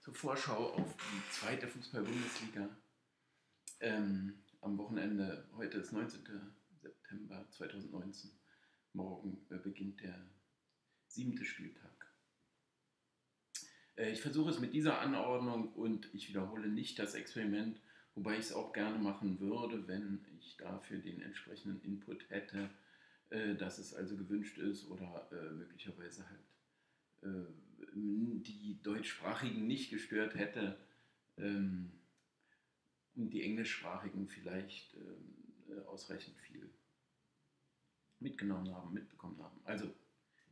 zur Vorschau auf die zweite Fußball-Bundesliga. Ähm, am Wochenende, heute ist 19. September 2019. Morgen äh, beginnt der siebte Spieltag. Äh, ich versuche es mit dieser Anordnung und ich wiederhole nicht das Experiment, wobei ich es auch gerne machen würde, wenn ich dafür den entsprechenden Input hätte, äh, dass es also gewünscht ist oder äh, möglicherweise halt äh, die Deutschsprachigen nicht gestört hätte ähm, und die Englischsprachigen vielleicht äh, ausreichend viel mitgenommen haben, mitbekommen haben. Also,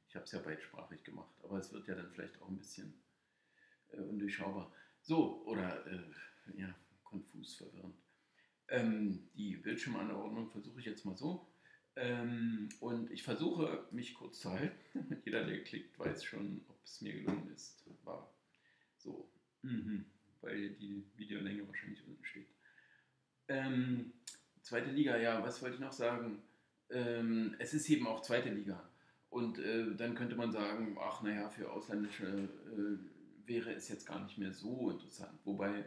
ich habe es ja beidsprachig gemacht, aber es wird ja dann vielleicht auch ein bisschen äh, undurchschaubar. So, oder äh, ja, konfus, verwirrend. Ähm, die Bildschirmanordnung versuche ich jetzt mal so. Ähm, und ich versuche, mich kurz zu halten. Jeder, der klickt, weiß schon, ob es mir gelungen ist. War so, mhm. weil die Videolänge wahrscheinlich unten steht. Ähm, zweite Liga, ja, was wollte ich noch sagen? Ähm, es ist eben auch zweite Liga. Und äh, dann könnte man sagen, ach naja, für ausländische äh, wäre es jetzt gar nicht mehr so interessant. Wobei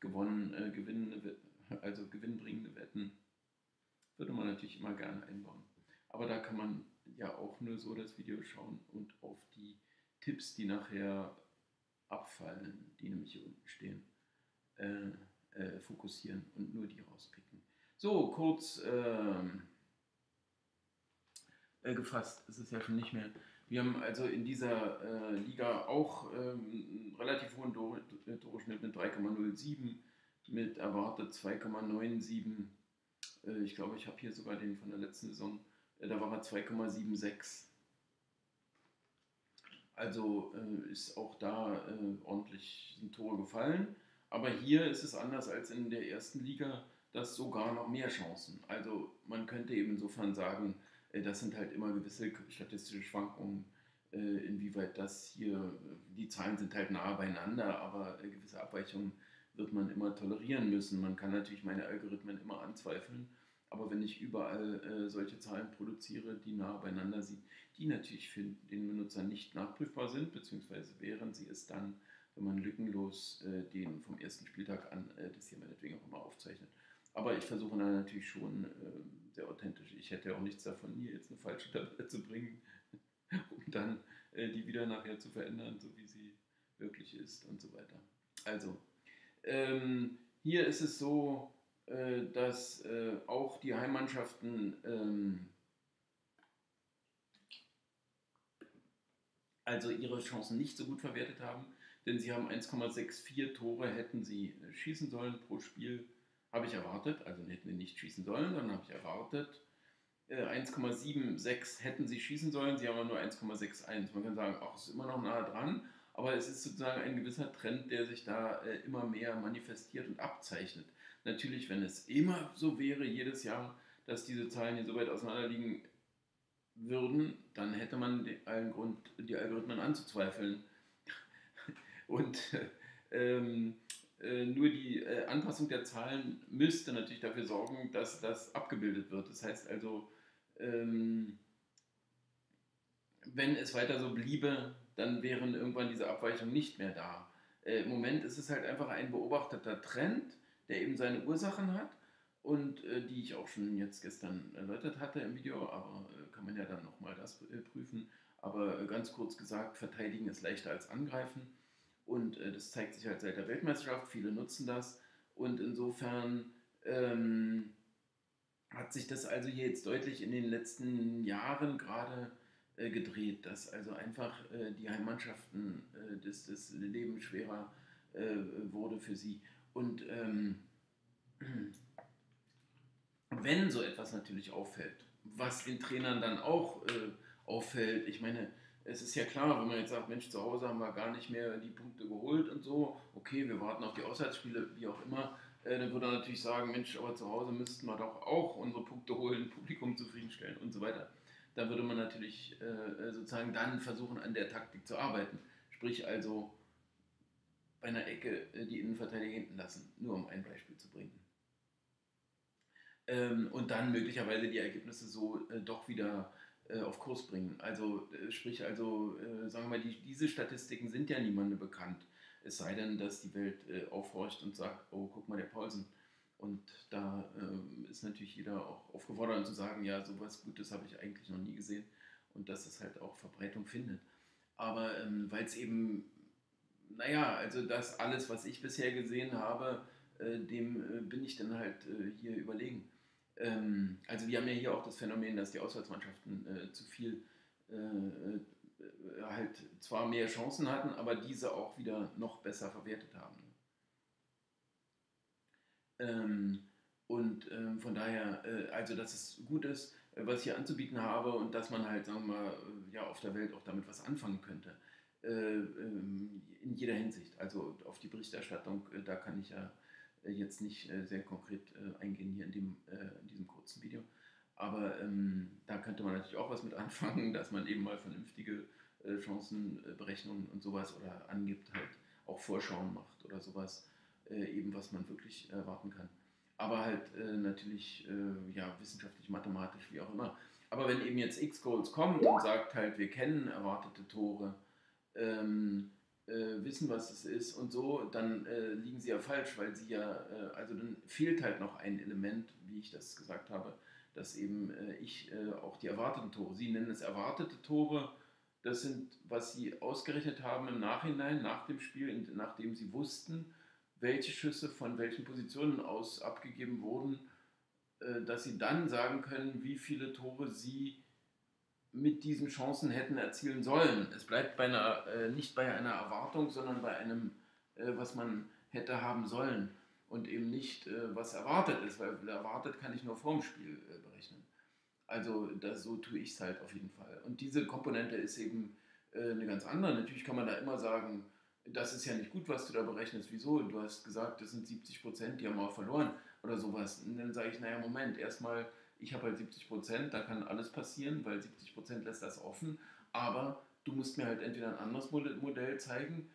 gewonnen, äh, gewinnende, also gewinnbringende Wetten würde man natürlich immer gerne einbauen. Aber da kann man ja auch nur so das Video schauen und auf die Tipps, die nachher abfallen, die nämlich hier unten stehen, äh, äh, fokussieren und nur die rauspicken. So, kurz ähm, äh, gefasst, ist es ja schon nicht mehr. Wir haben also in dieser äh, Liga auch ähm, einen relativ hohen Durchschnitt mit 3,07, mit erwartet 2,97 äh, ich glaube, ich habe hier sogar den von der letzten Saison, äh, da war er 2,76. Also äh, ist auch da ordentlich sind Tore gefallen. Aber hier ist es anders als in der ersten Liga, dass sogar noch mehr Chancen. Also man könnte eben insofern sagen, das sind halt immer gewisse statistische Schwankungen, inwieweit das hier, die Zahlen sind halt nah beieinander, aber gewisse Abweichungen wird man immer tolerieren müssen. Man kann natürlich meine Algorithmen immer anzweifeln, aber wenn ich überall äh, solche Zahlen produziere, die nah beieinander sind, die natürlich für den Benutzer nicht nachprüfbar sind, beziehungsweise wären sie es dann, wenn man lückenlos äh, den vom ersten Spieltag an äh, das hier meinetwegen auch immer aufzeichnet. Aber ich versuche dann natürlich schon äh, sehr authentisch. Ich hätte auch nichts davon, hier jetzt eine falsche Tabelle zu bringen, um dann äh, die wieder nachher zu verändern, so wie sie wirklich ist und so weiter. Also, ähm, hier ist es so, äh, dass äh, auch die Heimmannschaften ähm, also ihre Chancen nicht so gut verwertet haben, denn sie haben 1,64 Tore hätten sie äh, schießen sollen pro Spiel, habe ich erwartet, also hätten sie nicht schießen sollen, dann habe ich erwartet. 1,76 hätten sie schießen sollen, sie haben nur 1,61. Man kann sagen, ach, ist immer noch nahe dran, aber es ist sozusagen ein gewisser Trend, der sich da äh, immer mehr manifestiert und abzeichnet. Natürlich, wenn es immer so wäre, jedes Jahr, dass diese Zahlen hier so weit auseinander liegen würden, dann hätte man allen Grund, die Algorithmen anzuzweifeln. Und ähm, äh, nur die äh, Anpassung der Zahlen müsste natürlich dafür sorgen, dass das abgebildet wird. Das heißt also, ähm, wenn es weiter so bliebe, dann wären irgendwann diese Abweichungen nicht mehr da. Äh, Im Moment ist es halt einfach ein beobachteter Trend, der eben seine Ursachen hat und äh, die ich auch schon jetzt gestern erläutert hatte im Video, aber äh, kann man ja dann nochmal das äh, prüfen. Aber äh, ganz kurz gesagt, verteidigen ist leichter als angreifen und äh, das zeigt sich halt seit der Weltmeisterschaft, viele nutzen das und insofern ähm, hat sich das also hier jetzt deutlich in den letzten Jahren gerade äh, gedreht, dass also einfach äh, die Heimmannschaften äh, das, das Leben schwerer äh, wurde für sie. Und ähm, wenn so etwas natürlich auffällt, was den Trainern dann auch äh, auffällt, ich meine, es ist ja klar, wenn man jetzt sagt, Mensch, zu Hause haben wir gar nicht mehr die Punkte geholt und so, okay, wir warten auf die Auswärtsspiele, wie auch immer, dann würde er natürlich sagen, Mensch, aber zu Hause müssten wir doch auch unsere Punkte holen, Publikum zufriedenstellen und so weiter da würde man natürlich äh, äh, sozusagen dann versuchen, an der Taktik zu arbeiten. Sprich also bei einer Ecke äh, die Innenverteidiger hinten lassen, nur um ein Beispiel zu bringen. Ähm, und dann möglicherweise die Ergebnisse so äh, doch wieder äh, auf Kurs bringen. Also äh, sprich also, sagen wir mal, die, diese Statistiken sind ja niemandem bekannt. Es sei denn, dass die Welt aufhorcht und sagt, oh, guck mal, der Paulsen. Und da äh, ist natürlich jeder auch aufgefordert zu sagen, ja, sowas Gutes habe ich eigentlich noch nie gesehen. Und dass es halt auch Verbreitung findet. Aber ähm, weil es eben, naja, also das alles, was ich bisher gesehen habe, äh, dem äh, bin ich dann halt äh, hier überlegen. Ähm, also wir haben ja hier auch das Phänomen, dass die Auswärtsmannschaften äh, zu viel halt zwar mehr Chancen hatten, aber diese auch wieder noch besser verwertet haben. Ähm, und ähm, von daher, äh, also dass es gut ist, äh, was ich hier anzubieten habe und dass man halt, sagen wir mal, äh, ja, auf der Welt auch damit was anfangen könnte. Äh, ähm, in jeder Hinsicht. Also auf die Berichterstattung, äh, da kann ich ja äh, jetzt nicht sehr konkret eingehen hier in, dem, in diesem kurzen Video. Aber ähm, da könnte man natürlich auch was mit anfangen, dass man eben mal vernünftige Chancenberechnungen und sowas oder angibt, halt auch Vorschauen macht oder sowas, eben was man wirklich erwarten kann aber halt äh, natürlich äh, ja, wissenschaftlich, mathematisch, wie auch immer. Aber wenn eben jetzt X-Goals kommt und sagt halt, wir kennen erwartete Tore, ähm, äh, wissen, was es ist und so, dann äh, liegen sie ja falsch, weil sie ja, äh, also dann fehlt halt noch ein Element, wie ich das gesagt habe, dass eben äh, ich auch die erwarteten Tore, sie nennen es erwartete Tore, das sind, was sie ausgerechnet haben im Nachhinein, nach dem Spiel, nachdem sie wussten, welche Schüsse von welchen Positionen aus abgegeben wurden, äh, dass sie dann sagen können, wie viele Tore sie mit diesen Chancen hätten erzielen sollen. Es bleibt bei einer, äh, nicht bei einer Erwartung, sondern bei einem, äh, was man hätte haben sollen und eben nicht, was erwartet ist, weil erwartet kann ich nur vorm Spiel berechnen. Also das, so tue ich es halt auf jeden Fall. Und diese Komponente ist eben eine ganz andere. Natürlich kann man da immer sagen, das ist ja nicht gut, was du da berechnest. Wieso? Du hast gesagt, das sind 70 Prozent, die haben auch verloren oder sowas. Und dann sage ich, naja, Moment, erstmal, ich habe halt 70 Prozent, da kann alles passieren, weil 70 Prozent lässt das offen. Aber du musst mir halt entweder ein anderes Modell zeigen,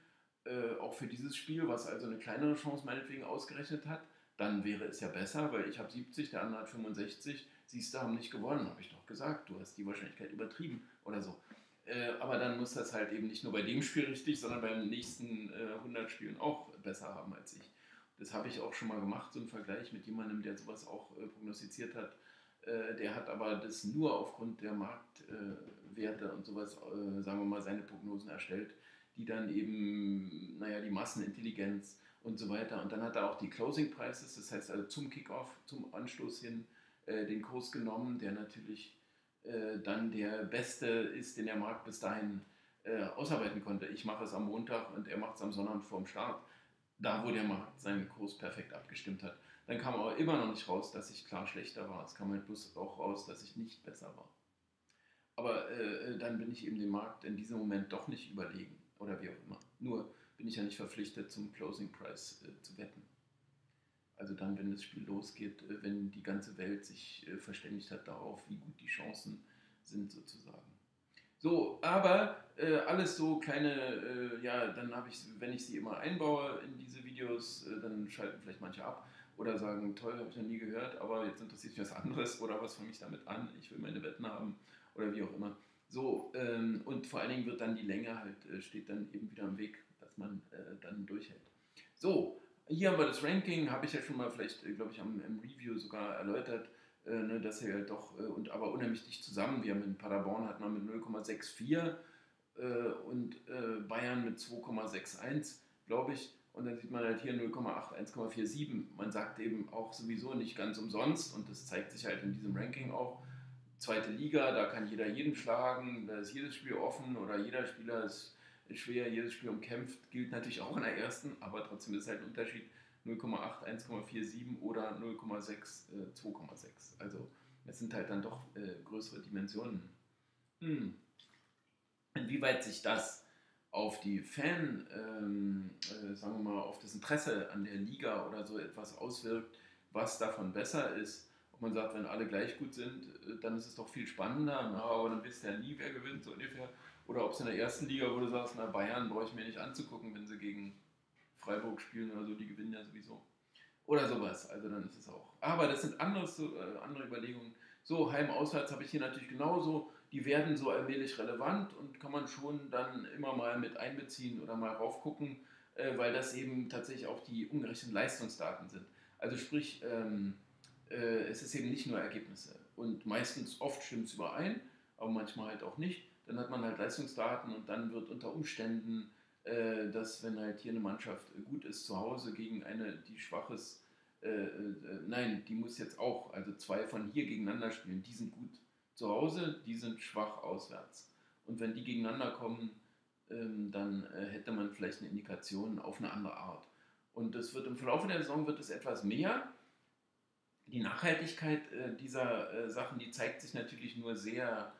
äh, auch für dieses Spiel, was also eine kleinere Chance meinetwegen ausgerechnet hat. Dann wäre es ja besser, weil ich habe 70, der andere hat 65. Siehst du, haben nicht gewonnen, habe ich doch gesagt. Du hast die Wahrscheinlichkeit übertrieben oder so. Äh, aber dann muss das halt eben nicht nur bei dem Spiel richtig, sondern beim nächsten äh, 100 Spielen auch besser haben als ich. Das habe ich auch schon mal gemacht, so einen Vergleich mit jemandem, der sowas auch äh, prognostiziert hat. Äh, der hat aber das nur aufgrund der Marktwerte und sowas, äh, sagen wir mal, seine Prognosen erstellt, die dann eben, naja, die Massenintelligenz und so weiter. Und dann hat er auch die Closing Prices, das heißt also zum Kickoff, zum Anstoß hin, äh, den Kurs genommen, der natürlich äh, dann der Beste ist, den der Markt bis dahin äh, ausarbeiten konnte. Ich mache es am Montag und er macht es am Sonntag vorm Start. Da, wo der Markt seinen Kurs perfekt abgestimmt hat. Dann kam aber immer noch nicht raus, dass ich klar schlechter war. Es kam halt bloß auch raus, dass ich nicht besser war. Aber äh, dann bin ich eben dem Markt in diesem Moment doch nicht überlegen oder wie auch immer. Nur bin ich ja nicht verpflichtet, zum Closing Price äh, zu wetten. Also dann, wenn das Spiel losgeht, äh, wenn die ganze Welt sich äh, verständigt hat darauf, wie gut die Chancen sind sozusagen. So, aber äh, alles so kleine, äh, ja, dann habe ich, wenn ich sie immer einbaue in diese Videos, äh, dann schalten vielleicht manche ab oder sagen, toll, habe ich noch nie gehört, aber jetzt interessiert mich was anderes oder was fange ich damit an, ich will meine Wetten haben oder wie auch immer. So, ähm, und vor allen Dingen wird dann die Länge halt, äh, steht dann eben wieder im Weg, dass man dann durchhält. So, hier haben wir das Ranking, habe ich ja schon mal vielleicht, äh, glaube ich, am, im Review sogar erläutert, äh, ne, dass er halt doch, äh, und aber unheimlich dicht zusammen. Wir haben in Paderborn hat man mit 0,64 äh, und äh, Bayern mit 2,61, glaube ich. Und dann sieht man halt hier 0,8, 1,47. Man sagt eben auch sowieso nicht ganz umsonst, und das zeigt sich halt in diesem Ranking auch, zweite Liga, da kann jeder jeden schlagen, da ist jedes Spiel offen oder jeder Spieler ist schwer, jedes Spiel umkämpft, gilt natürlich auch in der ersten, aber trotzdem ist halt ein Unterschied 0,8, 1,47 oder 0,6, äh, 2,6. Also es sind halt dann doch äh, größere Dimensionen. Hm. Inwieweit sich das auf die Fan, ähm, äh, sagen wir mal, auf das Interesse an der Liga oder so etwas auswirkt, was davon besser ist. Ob man sagt, wenn alle gleich gut sind, äh, dann ist es doch viel spannender, na, aber dann wisst ihr ja nie, wer gewinnt, so ungefähr. Oder ob es in der ersten Liga, wo du sagst, na Bayern brauche ich mir nicht anzugucken, wenn sie gegen Freiburg spielen oder so, die gewinnen ja sowieso. Oder sowas, also dann ist es auch. Aber das sind andere, äh, andere Überlegungen. So, Heim-Auswärts habe ich hier natürlich genauso. Die werden so allmählich relevant und kann man schon dann immer mal mit einbeziehen oder mal raufgucken. äh, weil das eben tatsächlich auch die umgerechneten Leistungsdaten sind. Also sprich, ähm, äh, es ist eben nicht nur Ergebnisse. Und meistens, oft stimmt es überein, aber manchmal halt auch nicht. Dann hat man halt Leistungsdaten und dann wird unter Umständen, äh, dass wenn halt hier eine Mannschaft gut ist zu Hause gegen eine, die schwach ist, äh, äh, nein, die muss jetzt auch, also zwei von hier gegeneinander spielen, die sind gut zu Hause, die sind schwach auswärts. Und wenn die gegeneinander kommen, ähm, dann äh, hätte man vielleicht eine Indikation auf eine andere Art. Und das wird im Verlauf der Saison wird es etwas mehr. Die Nachhaltigkeit äh, dieser äh, Sachen, die zeigt sich natürlich nur sehr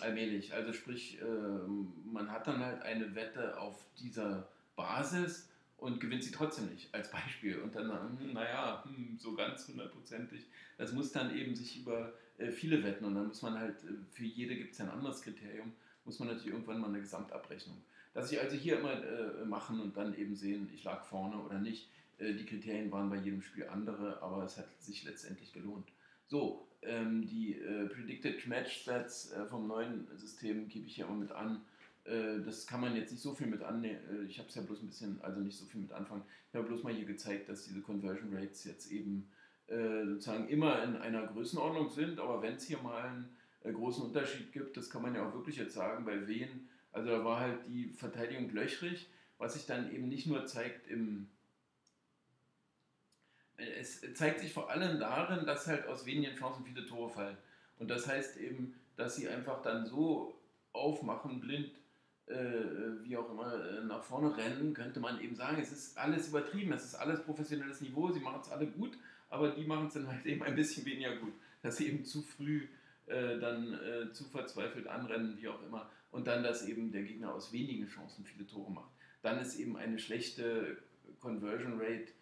allmählich. Also sprich, ähm, man hat dann halt eine Wette auf dieser Basis und gewinnt sie trotzdem nicht, als Beispiel. Und dann, hm, naja, hm, so ganz hundertprozentig. Das muss dann eben sich über äh, viele Wetten und dann muss man halt, äh, für jede gibt es ein anderes Kriterium, muss man natürlich irgendwann mal eine Gesamtabrechnung. Dass ich also hier immer äh, machen und dann eben sehen, ich lag vorne oder nicht. Die Kriterien waren bei jedem Spiel andere, aber es hat sich letztendlich gelohnt. So, ähm, die äh, Predicted Match Stats äh, vom neuen System gebe ich hier immer mit an. Äh, das kann man jetzt nicht so viel mit annehmen. Äh, ich habe es ja bloß ein bisschen, also nicht so viel mit anfangen. Ich habe bloß mal hier gezeigt, dass diese Conversion Rates jetzt eben sozusagen immer in einer Größenordnung sind, aber wenn es hier mal einen äh, großen Unterschied gibt. Das kann man ja auch wirklich jetzt sagen, bei Wien. Also da war halt die Verteidigung löchrig, was sich dann eben nicht nur zeigt im. Es zeigt sich vor allem darin, dass halt aus wenigen Chancen viele Tore fallen. Und das heißt eben, dass sie einfach dann so aufmachen, blind, äh, wie auch immer, äh, nach vorne rennen, könnte man eben sagen, es ist alles übertrieben, es ist alles professionelles Niveau, sie machen es alle gut, aber die machen es dann halt eben ein bisschen weniger gut, dass sie eben zu früh äh, dann äh, zu verzweifelt anrennen, wie auch immer, und dann, dass eben der Gegner aus wenigen Chancen viele Tore macht. Dann ist eben eine schlechte Conversion Rate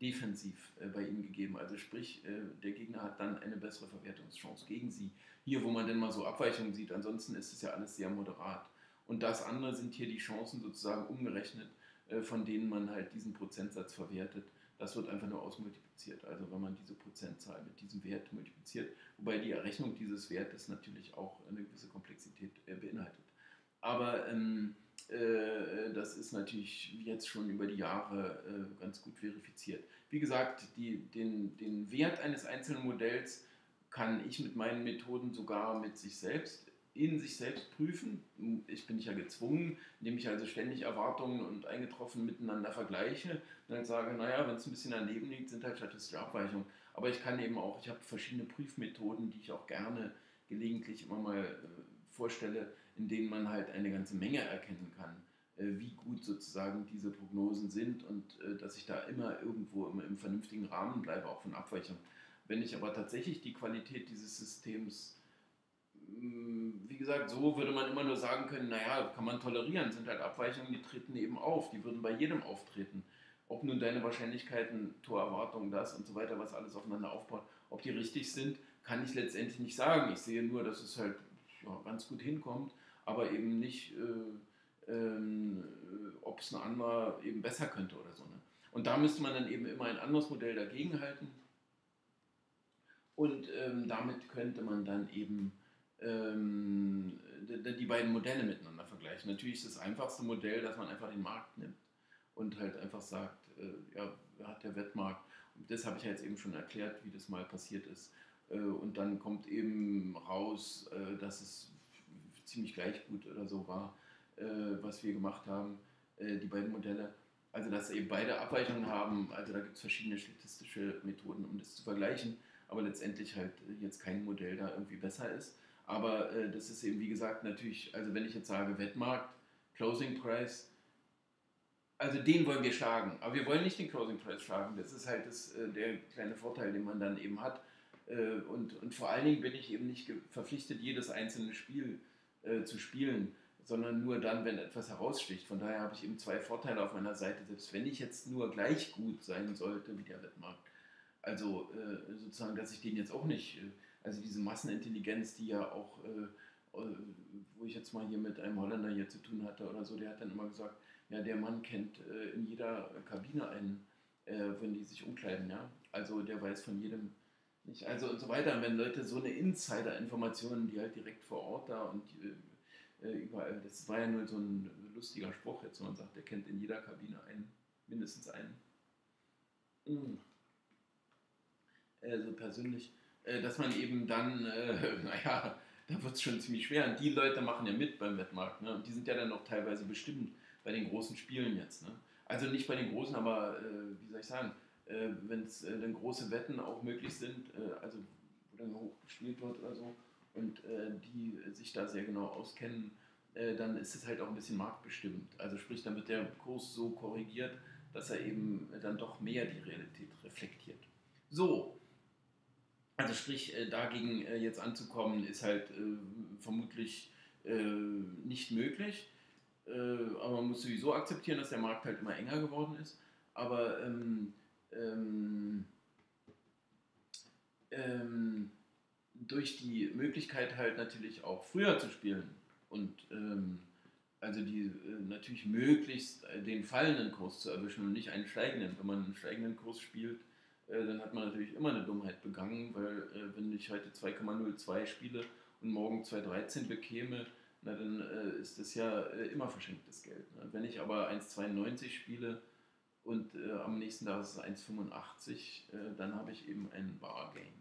defensiv äh, bei ihnen gegeben. Also sprich, äh, der Gegner hat dann eine bessere Verwertungschance gegen sie. Hier, wo man denn mal so Abweichungen sieht, ansonsten ist es ja alles sehr moderat. Und das andere sind hier die Chancen sozusagen umgerechnet, äh, von denen man halt diesen Prozentsatz verwertet. Das wird einfach nur ausmultipliziert. Also wenn man diese Prozentzahl mit diesem Wert multipliziert, wobei die Errechnung dieses Wertes natürlich auch eine gewisse Komplexität äh, beinhaltet. Aber ähm, äh, das ist natürlich jetzt schon über die Jahre äh, ganz gut verifiziert. Wie gesagt, die, den, den Wert eines einzelnen Modells kann ich mit meinen Methoden sogar mit sich selbst in sich selbst prüfen. Ich bin ja gezwungen, indem ich also ständig Erwartungen und Eingetroffen miteinander vergleiche und dann sage, naja, wenn es ein bisschen daneben liegt, sind halt statistische Abweichungen. Aber ich kann eben auch, ich habe verschiedene Prüfmethoden, die ich auch gerne gelegentlich immer mal äh, vorstelle, in denen man halt eine ganze Menge erkennen kann, äh, wie gut sozusagen diese Prognosen sind und äh, dass ich da immer irgendwo im, im vernünftigen Rahmen bleibe, auch von Abweichungen. Wenn ich aber tatsächlich die Qualität dieses Systems wie gesagt, so würde man immer nur sagen können, naja, kann man tolerieren, sind halt Abweichungen, die treten eben auf, die würden bei jedem auftreten. Ob nun deine Wahrscheinlichkeiten, Torerwartungen, das und so weiter, was alles aufeinander aufbaut, ob die richtig sind, kann ich letztendlich nicht sagen. Ich sehe nur, dass es halt ja, ganz gut hinkommt, aber eben nicht, äh, äh, ob es ein anderer eben besser könnte oder so. Ne? Und da müsste man dann eben immer ein anderes Modell dagegenhalten. Und ähm, damit könnte man dann eben ähm, die beiden Modelle miteinander vergleichen. Natürlich ist das einfachste Modell, dass man einfach den Markt nimmt und halt einfach sagt, äh, ja, hat der Wettmarkt. Und das habe ich ja jetzt eben schon erklärt, wie das mal passiert ist. Äh, und dann kommt eben raus, äh, dass es ziemlich gleich gut oder so war, äh, was wir gemacht haben, äh, die beiden Modelle. Also, dass eben beide Abweichungen haben. Also, da gibt es verschiedene statistische Methoden, um das zu vergleichen. Aber letztendlich halt jetzt kein Modell da irgendwie besser ist. Aber äh, das ist eben, wie gesagt, natürlich, also wenn ich jetzt sage Wettmarkt, Closing Price, also den wollen wir schlagen. Aber wir wollen nicht den Closing Price schlagen. Das ist halt das, äh, der kleine Vorteil, den man dann eben hat. Äh, und, und vor allen Dingen bin ich eben nicht verpflichtet, jedes einzelne Spiel äh, zu spielen, sondern nur dann, wenn etwas heraussticht. Von daher habe ich eben zwei Vorteile auf meiner Seite, selbst wenn ich jetzt nur gleich gut sein sollte wie der Wettmarkt. Also äh, sozusagen, dass ich den jetzt auch nicht äh, also diese Massenintelligenz, die ja auch, äh, äh, wo ich jetzt mal hier mit einem Holländer hier zu tun hatte oder so, der hat dann immer gesagt, ja, der Mann kennt äh, in jeder Kabine einen, äh, wenn die sich umkleiden, ja. Also der weiß von jedem nicht, also und so weiter. Und wenn Leute so eine Insider-Informationen, die halt direkt vor Ort da und äh, überall. Das war ja nur so ein lustiger Spruch jetzt, wo man sagt, der kennt in jeder Kabine einen, mindestens einen. Mhm. Also persönlich, äh, dass man eben dann, äh, naja, da wird es schon ziemlich schwer. Und die Leute machen ja mit beim Wettmarkt. Ne? Und die sind ja dann auch teilweise bestimmt bei den großen Spielen jetzt. Ne? Also nicht bei den großen, aber äh, wie soll ich sagen, äh, wenn es äh, dann große Wetten auch möglich sind, äh, also wo dann hoch gespielt wird oder so, und äh, die sich da sehr genau auskennen, äh, dann ist es halt auch ein bisschen marktbestimmt. Also sprich, dann wird der Kurs so korrigiert, dass er eben dann doch mehr die Realität reflektiert. So, also sprich, dagegen jetzt anzukommen, ist halt vermutlich nicht möglich. aber man muss sowieso akzeptieren, dass der Markt halt immer enger geworden ist. Aber ähm, ähm, durch die Möglichkeit halt natürlich auch früher zu spielen und ähm, also die äh, natürlich möglichst den fallenden Kurs zu erwischen und nicht einen steigenden. Wenn man einen steigenden Kurs spielt, äh, dann hat man natürlich immer eine Dummheit begangen, weil äh, wenn ich heute 2,02 spiele und morgen 2,13 bekäme, na, dann äh, ist das ja äh, immer verschenktes Geld. Ne? Wenn ich aber 1,92 spiele und äh, am nächsten Tag ist es 1,85, äh, dann habe ich eben ein Bargain.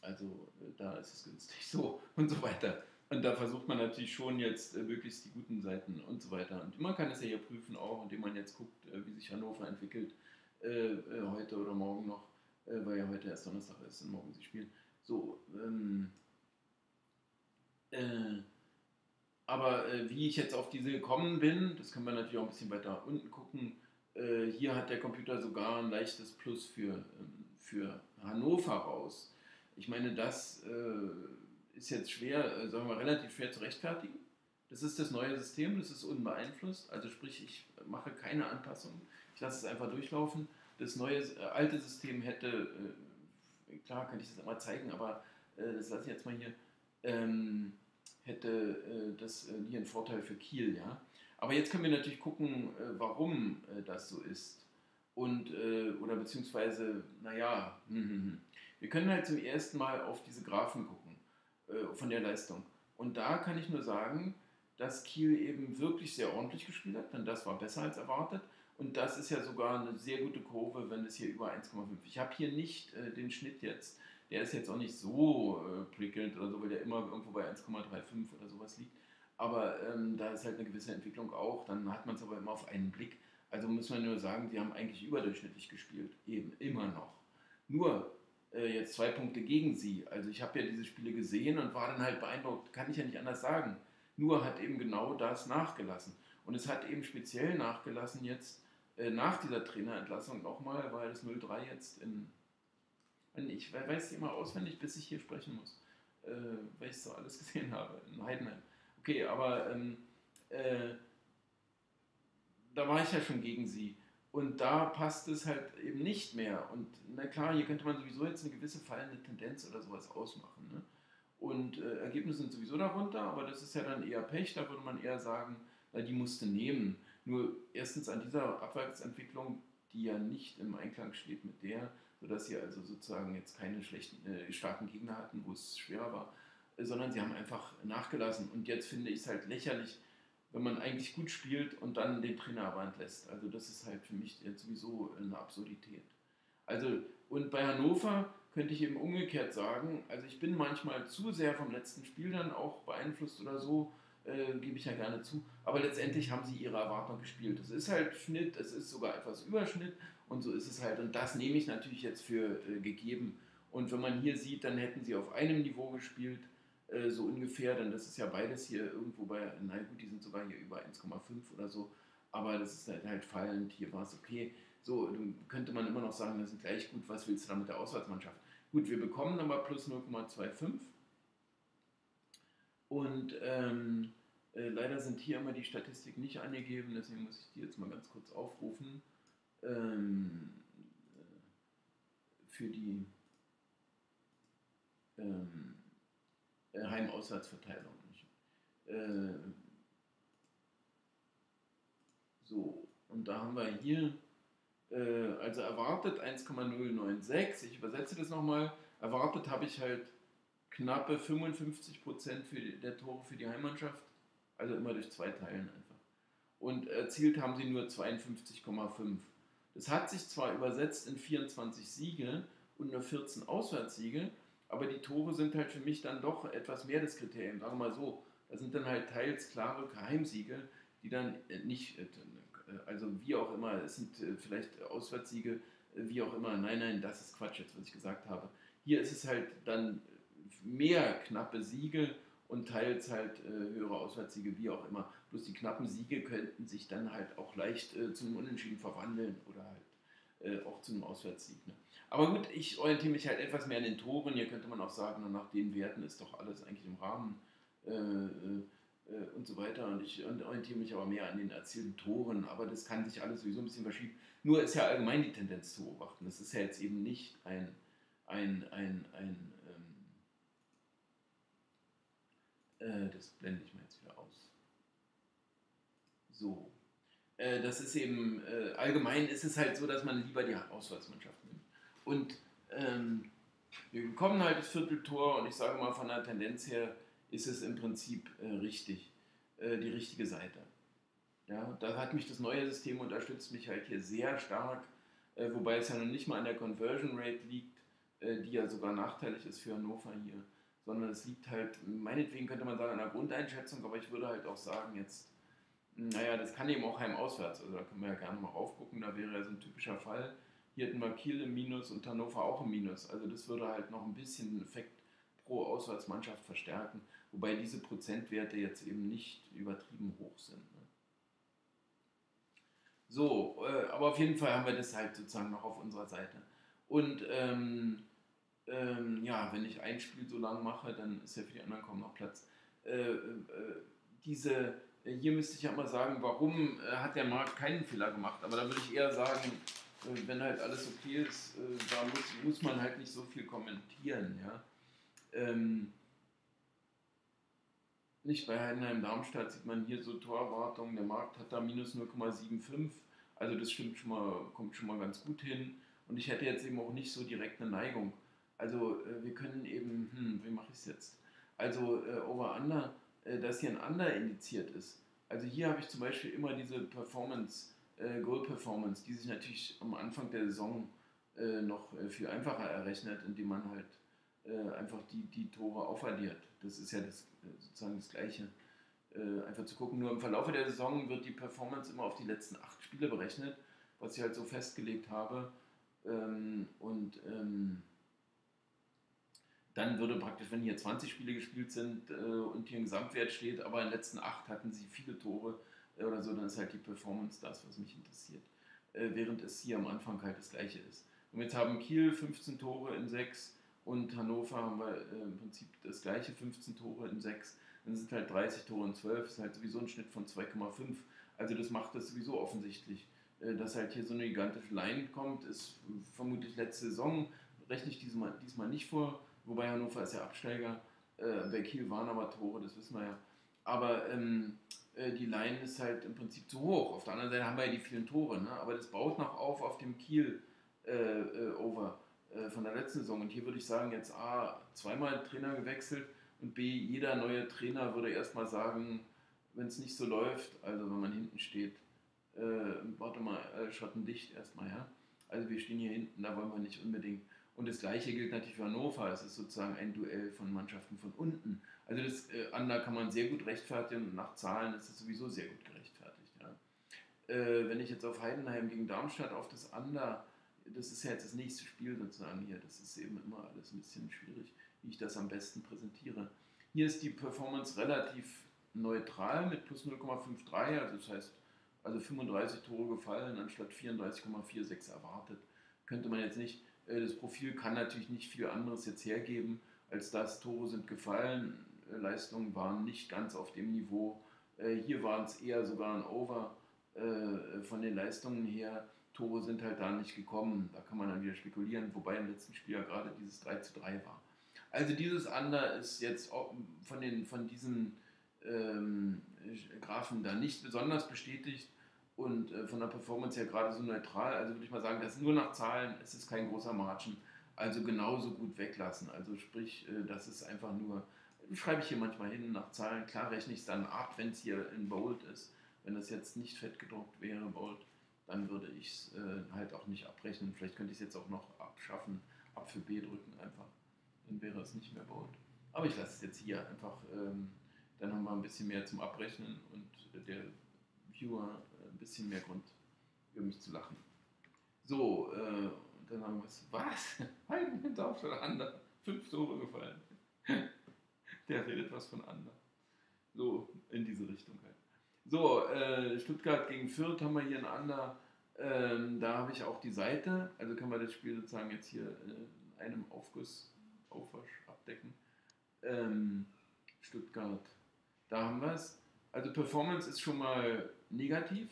Also da ist es günstig so und so weiter. Und da versucht man natürlich schon jetzt möglichst die guten Seiten und so weiter. Und man kann es ja hier prüfen auch, indem man jetzt guckt, wie sich Hannover entwickelt äh, äh, heute oder morgen noch, äh, weil ja heute erst Donnerstag ist und morgen sie spielen. So, ähm, äh, aber äh, wie ich jetzt auf diese gekommen bin, das können wir natürlich auch ein bisschen weiter unten gucken. Äh, hier hat der Computer sogar ein leichtes Plus für, ähm, für Hannover raus. Ich meine, das ist jetzt schwer, sagen wir relativ schwer zu rechtfertigen. Das ist das neue System, das ist unbeeinflusst. Also sprich, ich mache keine Anpassungen. Ich lasse es einfach durchlaufen. Das neue, äh, alte System hätte, äh, klar kann ich das immer zeigen, aber äh, das lasse ich jetzt mal hier, ähm, hätte äh, das äh, hier einen Vorteil für Kiel. Ja? Aber jetzt können wir natürlich gucken, äh, warum das so ist. Und, oder beziehungsweise, naja, hm, hm, hm. wir können halt zum ersten Mal auf diese Graphen gucken von der Leistung. Und da kann ich nur sagen, dass Kiel eben wirklich sehr ordentlich gespielt hat, denn das war besser als erwartet. Und das ist ja sogar eine sehr gute Kurve, wenn es hier über 1,5. Ich habe hier nicht äh, den Schnitt jetzt. Der ist jetzt auch nicht so äh, prickelnd oder so, weil der immer irgendwo bei 1,35 oder sowas liegt. Aber ähm, da ist halt eine gewisse Entwicklung auch. Dann hat man es aber immer auf einen Blick. Also muss man nur sagen, die haben eigentlich überdurchschnittlich gespielt. Eben, immer noch. Nur äh, jetzt zwei Punkte gegen sie. Also ich habe ja diese Spiele gesehen und war dann halt beeindruckt. Kann ich ja nicht anders sagen. Nur hat eben genau das nachgelassen. Und es hat eben speziell nachgelassen jetzt äh, nach dieser Trainerentlassung nochmal, weil das 03 jetzt in, ich weiß immer auswendig, bis ich hier sprechen muss, äh, weil ich so alles gesehen habe, in Heidenheim. Okay, aber ähm, äh, da war ich ja schon gegen sie. Und da passt es halt eben nicht mehr. Und na klar, hier könnte man sowieso jetzt eine gewisse fallende Tendenz oder sowas ausmachen. Ne? Und äh, Ergebnisse sind sowieso darunter, aber das ist ja dann eher Pech. Da würde man eher sagen, na, die musste nehmen. Nur erstens an dieser Abwärtsentwicklung, die ja nicht im Einklang steht mit der, sodass sie also sozusagen jetzt keine schlechten, äh, starken Gegner hatten, wo es schwerer war, äh, sondern sie haben einfach nachgelassen. Und jetzt finde ich es halt lächerlich, wenn man eigentlich gut spielt und dann den Trainer aber entlässt. Also das ist halt für mich jetzt sowieso eine Absurdität. Also, und bei Hannover könnte ich eben umgekehrt sagen, also ich bin manchmal zu sehr vom letzten Spiel dann auch beeinflusst oder so, äh, gebe ich ja gerne zu. Aber letztendlich haben sie ihre Erwartung gespielt. Es ist halt Schnitt, es ist sogar etwas Überschnitt und so ist es halt. Und das nehme ich natürlich jetzt für äh, gegeben. Und wenn man hier sieht, dann hätten sie auf einem Niveau gespielt, äh, so ungefähr, denn das ist ja beides hier irgendwo bei, na gut, die sind sogar hier über 1,5 oder so, aber das ist halt, halt fallend, hier war es okay. So, könnte man immer noch sagen, das sind gleich gut, was willst du da mit der Auswärtsmannschaft? Gut, wir bekommen aber plus 0,25 und ähm, äh, leider sind hier immer die Statistiken nicht angegeben, deswegen muss ich die jetzt mal ganz kurz aufrufen. Ähm, äh, für die ähm, äh, Heim-Auswärtsverteilung. Äh, so, und da haben wir hier, äh, also erwartet 1,096, ich übersetze das nochmal, erwartet habe ich halt knappe 55 Prozent der Tore für die Heimmannschaft, also immer durch zwei Teilen einfach. Und erzielt haben sie nur 52,5. Das hat sich zwar übersetzt in 24 Siege und nur 14 Auswärtssiege, aber die Tore sind halt für mich dann doch etwas mehr das Kriterium. Sagen wir mal so, das sind dann halt teils klare Geheimsiege, die dann nicht, äh, also wie auch immer, es sind äh, vielleicht Auswärtssiege, äh, wie auch immer. Nein, nein, das ist Quatsch jetzt, was ich gesagt habe. Hier ist es halt dann mehr knappe Siege und teils halt äh, höhere Auswärtssiege, wie auch immer. Bloß die knappen Siege könnten sich dann halt auch leicht äh, zu einem Unentschieden verwandeln oder halt äh, auch zu einem Auswärtssieg. Ne? Aber gut, ich orientiere mich halt etwas mehr an den Toren. Hier könnte man auch sagen, nach den Werten ist doch alles eigentlich im Rahmen äh, äh, äh, und so weiter. Und ich orientiere mich aber mehr an den erzielten Toren. Aber das kann sich alles sowieso ein bisschen verschieben. Nur ist ja allgemein die Tendenz zu beobachten. Das ist ja jetzt eben nicht ein, ein, ein, ein ähm, äh, das blende ich mal jetzt wieder aus. So. Äh, das ist eben, äh, allgemein ist es halt so, dass man lieber die Auswahlsmannschaft nimmt. Und ähm, wir bekommen halt das Vierteltor und ich sage mal von der Tendenz her ist es im Prinzip äh, richtig, äh, die richtige Seite. Ja, da hat mich das neue System unterstützt mich halt hier sehr stark, wobei es ja noch nicht mal an der Conversion Rate liegt, die ja sogar nachteilig ist für Hannover hier, sondern es liegt halt, meinetwegen könnte man sagen, an der Grundeinschätzung, aber ich würde halt auch sagen, jetzt, naja, das kann eben auch heim-auswärts, also da können wir ja gerne mal raufgucken, da wäre ja so ein typischer Fall. Hier hätten wir Kiel im Minus und Hannover auch im Minus, also das würde halt noch ein bisschen den Effekt pro Auswärtsmannschaft verstärken, wobei diese Prozentwerte jetzt eben nicht übertrieben hoch sind. Ne? So, äh, aber auf jeden Fall haben wir das halt sozusagen noch auf unserer Seite. Und ähm, ähm, ja, wenn ich ein Spiel so lang mache, dann ist ja für die anderen kaum noch Platz. Äh, äh, diese, hier müsste ich ja mal sagen, warum äh, hat der Markt keinen Fehler gemacht? Aber da würde ich eher sagen, äh, wenn halt alles okay ist, äh, da muss, muss man halt nicht so viel kommentieren. Ja? Ähm, nicht bei Heidenheim-Darmstadt sieht man hier so Torwartung, der Markt hat da minus 0,75, also das stimmt schon mal, kommt schon mal ganz gut hin. Und ich hätte jetzt eben auch nicht so direkt eine Neigung. Also äh, wir können eben, hm, wie mache ich es jetzt? Also äh, Over-Under, äh, dass hier ein Under indiziert ist. Also hier habe ich zum Beispiel immer diese Performance, äh, Goal-Performance, die sich natürlich am Anfang der Saison äh, noch äh, viel einfacher errechnet, indem man halt einfach die, die Tore aufaddiert. Das ist ja das, sozusagen das Gleiche. Einfach zu gucken, nur im Verlauf der Saison wird die Performance immer auf die letzten acht Spiele berechnet, was ich halt so festgelegt habe. Ähm, und ähm, dann würde praktisch, wenn hier 20 Spiele gespielt sind äh, und hier ein Gesamtwert steht, aber in den letzten acht hatten sie viele Tore äh, oder so, dann ist halt die Performance das, was mich interessiert. Äh, während es hier am Anfang halt das Gleiche ist. Und jetzt haben Kiel 15 Tore in 6, und Hannover haben wir äh, im Prinzip das gleiche, 15 Tore in 6. Dann sind halt 30 Tore in 12, das ist halt sowieso ein Schnitt von 2,5. Also das macht das sowieso offensichtlich. Äh, dass halt hier so eine gigantische Line kommt, ist vermutlich letzte Saison, rechne ich diesmal, diesmal nicht vor. Wobei Hannover ist ja Absteiger. Äh, bei Kiel waren aber Tore, das wissen wir ja. Aber ähm, äh, die Line ist halt im Prinzip zu hoch. Auf der anderen Seite haben wir ja die vielen Tore, ne? aber das baut noch auf auf dem Kiel-Over. Äh, äh, von der letzten Saison. Und hier würde ich sagen, jetzt A, zweimal Trainer gewechselt und B, jeder neue Trainer würde erstmal sagen, wenn es nicht so läuft, also wenn man hinten steht, äh, warte mal, äh, schottendicht erstmal, ja. Also wir stehen hier hinten, da wollen wir nicht unbedingt. Und das gleiche gilt natürlich für Hannover. Es ist sozusagen ein Duell von Mannschaften von unten. Also das äh, Ander kann man sehr gut rechtfertigen nach Zahlen ist es sowieso sehr gut gerechtfertigt. Ja. Äh, wenn ich jetzt auf Heidenheim gegen Darmstadt auf das Ander das ist ja jetzt das nächste Spiel sozusagen hier. Das ist eben immer alles ein bisschen schwierig, wie ich das am besten präsentiere. Hier ist die Performance relativ neutral mit plus 0,53, also das heißt, also 35 Tore gefallen anstatt 34,46 erwartet. Könnte man jetzt nicht, das Profil kann natürlich nicht viel anderes jetzt hergeben, als dass Tore sind gefallen, äh, Leistungen waren nicht ganz auf dem Niveau. Äh, hier waren es eher sogar ein Over von den Leistungen her. Tore sind halt da nicht gekommen. Da kann man dann wieder spekulieren, wobei im letzten Spiel ja gerade dieses 3 zu 3 war. Also dieses Under ist jetzt von, den, von diesen ähm, Graphen da nicht besonders bestätigt und äh, von der Performance her gerade so neutral. Also würde ich mal sagen, das ist nur nach Zahlen, es ist kein großer Margin. also genauso gut weglassen. Also sprich, äh, das ist einfach nur, schreibe ich hier manchmal hin nach Zahlen, klar rechne ich es dann ab, wenn es hier in Bold ist. Wenn das jetzt nicht fett gedruckt wäre, Bold, dann würde ich es äh, halt auch nicht abrechnen. Vielleicht könnte ich es jetzt auch noch abschaffen, ab für B drücken einfach. Dann wäre es nicht mehr Bold. Aber ich lasse es jetzt hier einfach, ähm, dann haben wir ein bisschen mehr zum Abrechnen und der Viewer bisschen mehr Grund, über mich zu lachen. So, äh, dann haben wir es, was? Ein Dorf von Ander. Fünf Tore gefallen. Der redet was von Ander. So, in diese Richtung halt. So, äh, Stuttgart gegen Fürth haben wir hier ein Ander. Ähm, da habe ich auch die Seite. Also können wir das Spiel sozusagen jetzt hier in einem Aufguss, Aufwasch abdecken. Ähm, Stuttgart, da haben wir es. Also Performance ist schon mal negativ.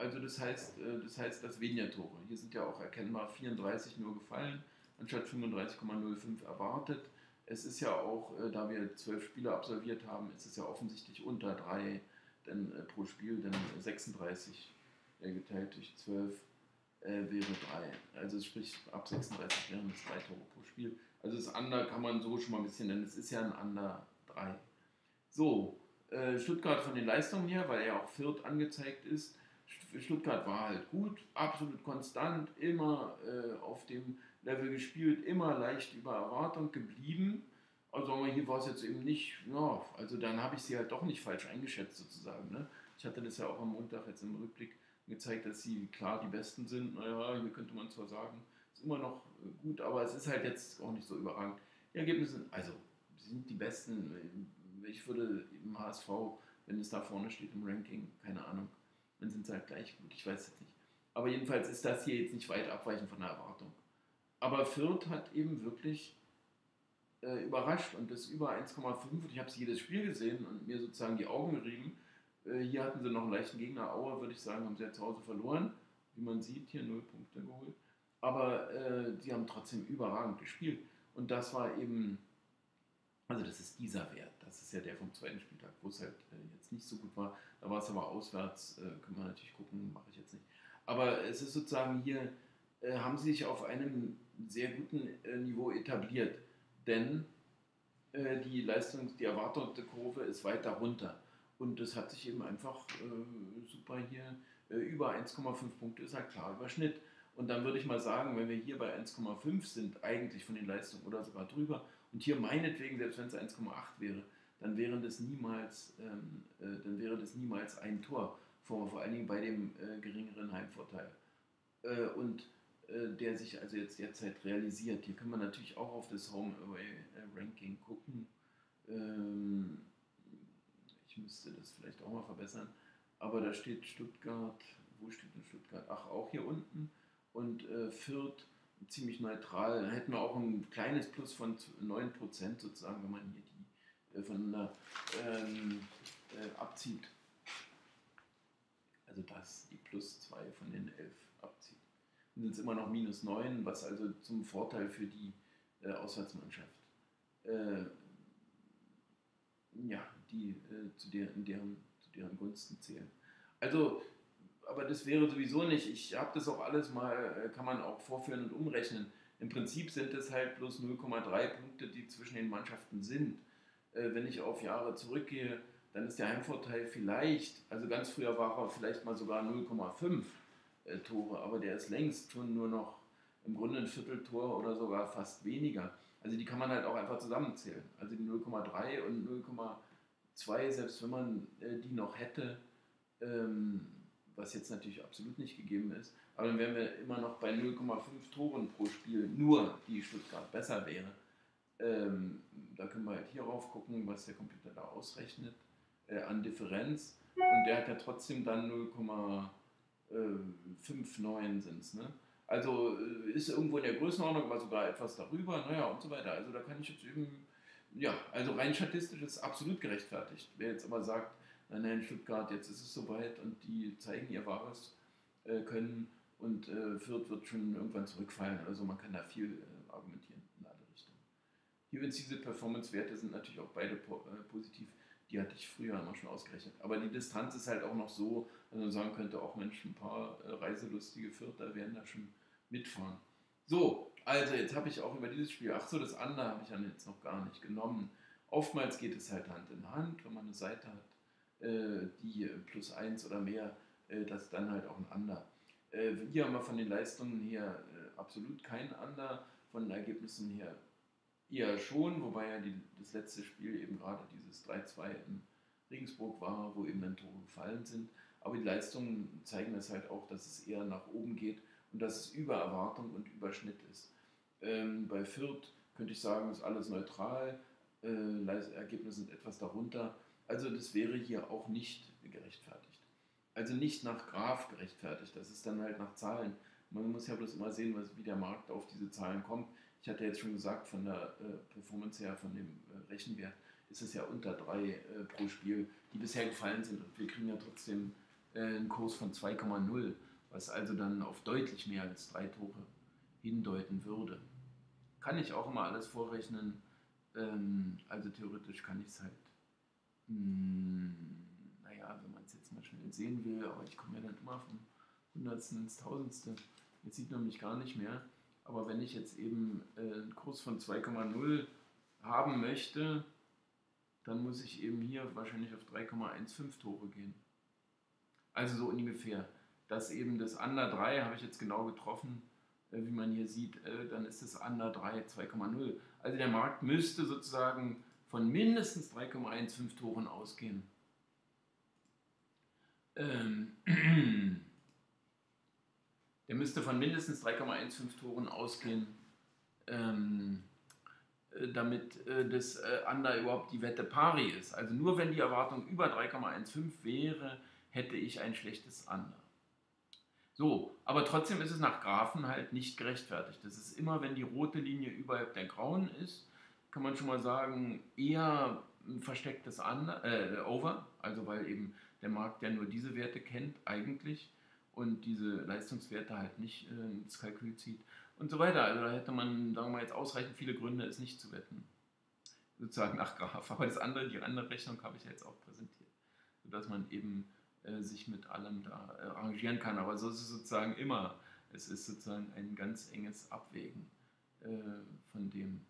Also das heißt, äh, das heißt, dass weniger Tore. Hier sind ja auch erkennbar 34 nur gefallen, anstatt 35,05 erwartet. Es ist ja auch, äh, da wir zwölf Spiele absolviert haben, ist es ja offensichtlich unter drei denn, äh, pro Spiel, denn 36 geteilt durch 12 äh, wäre 3. Also sprich, ab 36 wären es 3 Tore pro Spiel. Also das Under kann man so schon mal ein bisschen nennen. Es ist ja ein Under 3. So, Stuttgart von den Leistungen her, weil er auch Viert angezeigt ist, Stuttgart war halt gut, absolut konstant, immer äh, auf dem Level gespielt, immer leicht über Erwartung geblieben. Also hier war es jetzt eben nicht, ja, also dann habe ich sie halt doch nicht falsch eingeschätzt sozusagen. Ne? Ich hatte das ja auch am Montag jetzt im Rückblick gezeigt, dass sie klar die Besten sind. Naja, hier könnte man zwar sagen, ist immer noch äh, gut, aber es ist halt jetzt auch nicht so überragend. Die Ergebnisse, also sie sind die Besten. Ich würde im HSV, wenn es da vorne steht im Ranking, keine Ahnung, dann sind sie halt gleich gut, ich weiß es nicht. Aber jedenfalls ist das hier jetzt nicht weit abweichend von der Erwartung. Aber Fürth hat eben wirklich äh, überrascht und das über 1,5 und ich habe jedes Spiel gesehen und mir sozusagen die Augen gerieben. Äh, hier hatten sie noch einen leichten Gegner, Auer würde ich sagen, haben sie ja zu Hause verloren. Wie man sieht, hier 0 Punkte geholt. Aber äh, sie haben trotzdem überragend gespielt. Und das war eben, also das ist dieser Wert. Das ist ja der vom zweiten Spieltag, wo es halt äh, jetzt nicht so gut war. Da war es aber auswärts, äh, können wir natürlich gucken, mache ich jetzt nicht. Aber es ist sozusagen hier, äh, haben sie sich auf einem sehr guten äh, Niveau etabliert. Denn äh, die Leistung, die erwartete Kurve ist weiter runter. Und das hat sich eben einfach äh, super hier über 1,5 Punkte ist halt klar Überschnitt. Und dann würde ich mal sagen, wenn wir hier bei 1,5 sind, eigentlich von den Leistungen oder sogar drüber, und hier meinetwegen, selbst wenn es 1,8 wäre, dann wäre das niemals, ähm, äh, dann wäre das niemals ein Tor, vor, vor allen Dingen bei dem äh, geringeren Heimvorteil. Äh, und äh, der sich also jetzt derzeit realisiert. Hier können wir natürlich auch auf das Home Away äh, Ranking gucken. Ähm, ich müsste das vielleicht auch mal verbessern. Aber da steht Stuttgart, wo steht denn Stuttgart? Ach, auch hier unten. Und äh, Fürth ziemlich neutral. Da hätten wir auch ein kleines Plus von 9% sozusagen, wenn man hier die voneinander ähm, äh, abzieht. Also das, die plus 2 von den 11 abzieht. Dann sind es immer noch minus 9, was also zum Vorteil für die äh, Auswärtsmannschaft, äh, ja, die äh, zu, der, in deren, zu deren Gunsten zählen. Also, aber das wäre sowieso nicht, ich habe das auch alles mal, äh, kann man auch vorführen und umrechnen. Im Prinzip sind es halt bloß 0,3 Punkte, die zwischen den Mannschaften sind äh, wenn ich auf Jahre zurückgehe, dann ist der Heimvorteil vielleicht, also ganz früher war er vielleicht mal sogar 0,5 äh, Tore, aber der ist längst schon nur noch im Grunde ein Vierteltor oder sogar fast weniger. Also die kann man halt auch einfach zusammenzählen. Also die 0,3 und 0,2, selbst wenn man äh, die noch hätte, ähm, was jetzt natürlich absolut nicht gegeben ist, aber dann wären wir immer noch bei 0,5 Toren pro Spiel, nur die Stuttgart besser wäre. Ähm, da können wir halt hier rauf gucken, was der Computer da ausrechnet äh, an Differenz. Und der hat ja trotzdem dann 0,59 sind es. Ne? Also äh, ist irgendwo in der Größenordnung, aber sogar etwas darüber, naja und so weiter. Also da kann ich jetzt eben, ja, also rein statistisch ist absolut gerechtfertigt. Wer jetzt aber sagt, nein, nein, Stuttgart, jetzt ist es soweit und die zeigen ihr wahres äh, Können und äh, Fürth wird schon irgendwann zurückfallen. Also man kann da viel. Übrigens, diese Performance-Werte sind natürlich auch beide po äh, positiv. Die hatte ich früher immer schon ausgerechnet. Aber die Distanz ist halt auch noch so, dass man sagen könnte, auch Mensch, ein paar äh, reiselustige Vierter werden da schon mitfahren. So, Also, jetzt habe ich auch über dieses Spiel, ach so, das andere habe ich dann jetzt noch gar nicht genommen. Oftmals geht es halt Hand in Hand, wenn man eine Seite hat, äh, die plus eins oder mehr, äh, das dann halt auch ein Under. Äh, hier haben wir von den Leistungen her äh, absolut kein Under, von den Ergebnissen her eher schon, wobei ja die, das letzte Spiel eben gerade dieses 3-2 in Regensburg war, wo eben dann Tore gefallen sind. Aber die Leistungen zeigen das halt auch, dass es eher nach oben geht und dass es über Erwartung und Überschnitt ist. Ähm, bei Fürth könnte ich sagen, ist alles neutral, äh, Ergebnisse sind etwas darunter. Also das wäre hier auch nicht gerechtfertigt. Also nicht nach Graf gerechtfertigt, das ist dann halt nach Zahlen. Man muss ja bloß immer sehen, was, wie der Markt auf diese Zahlen kommt. Ich hatte jetzt schon gesagt, von der äh, Performance her, von dem äh, Rechenwert, ist es ja unter drei äh, pro Spiel, die bisher gefallen sind. Und wir kriegen ja trotzdem äh, einen Kurs von 2,0, was also dann auf deutlich mehr als drei Tore hindeuten würde. Kann ich auch immer alles vorrechnen. Ähm, also theoretisch kann ich es halt, mh, hm, naja, wenn man es jetzt mal schnell sehen will, aber ich komme ja dann immer vom Hundertsten ins Tausendste. Jetzt sieht man mich gar nicht mehr. Aber wenn ich jetzt eben äh, einen Kurs von 2,0 haben möchte, dann muss ich eben hier wahrscheinlich auf 3,15 Tore gehen. Also so ungefähr. Das eben das Under 3 habe ich jetzt genau getroffen, äh, wie man hier sieht, äh, dann ist das Under 3 2,0. Also der Markt müsste sozusagen von mindestens 3,15 Toren ausgehen. Ähm, der müsste von mindestens 3,15 Toren ausgehen. Ähm, äh, damit äh, das äh, Under überhaupt die Wette pari ist. Also nur wenn die Erwartung über 3,15 wäre, hätte ich ein schlechtes Under. So, aber trotzdem ist es nach Graphen halt nicht gerechtfertigt. Das ist immer, wenn die rote Linie überhalb der grauen ist, kann man schon mal sagen, eher ein verstecktes Under, äh, Over, also weil eben der Markt ja nur diese Werte kennt eigentlich und diese Leistungswerte halt nicht äh, ins Kalkül zieht und so weiter. Also da hätte man, sagen wir mal, jetzt ausreichend viele Gründe, es nicht zu wetten. Sozusagen nach Graf. Aber das andere, die andere Rechnung habe ich ja jetzt auch präsentiert. Sodass man eben äh, sich mit allem da äh, arrangieren kann. Aber so ist es sozusagen immer. Es ist sozusagen ein ganz enges Abwägen äh, von dem.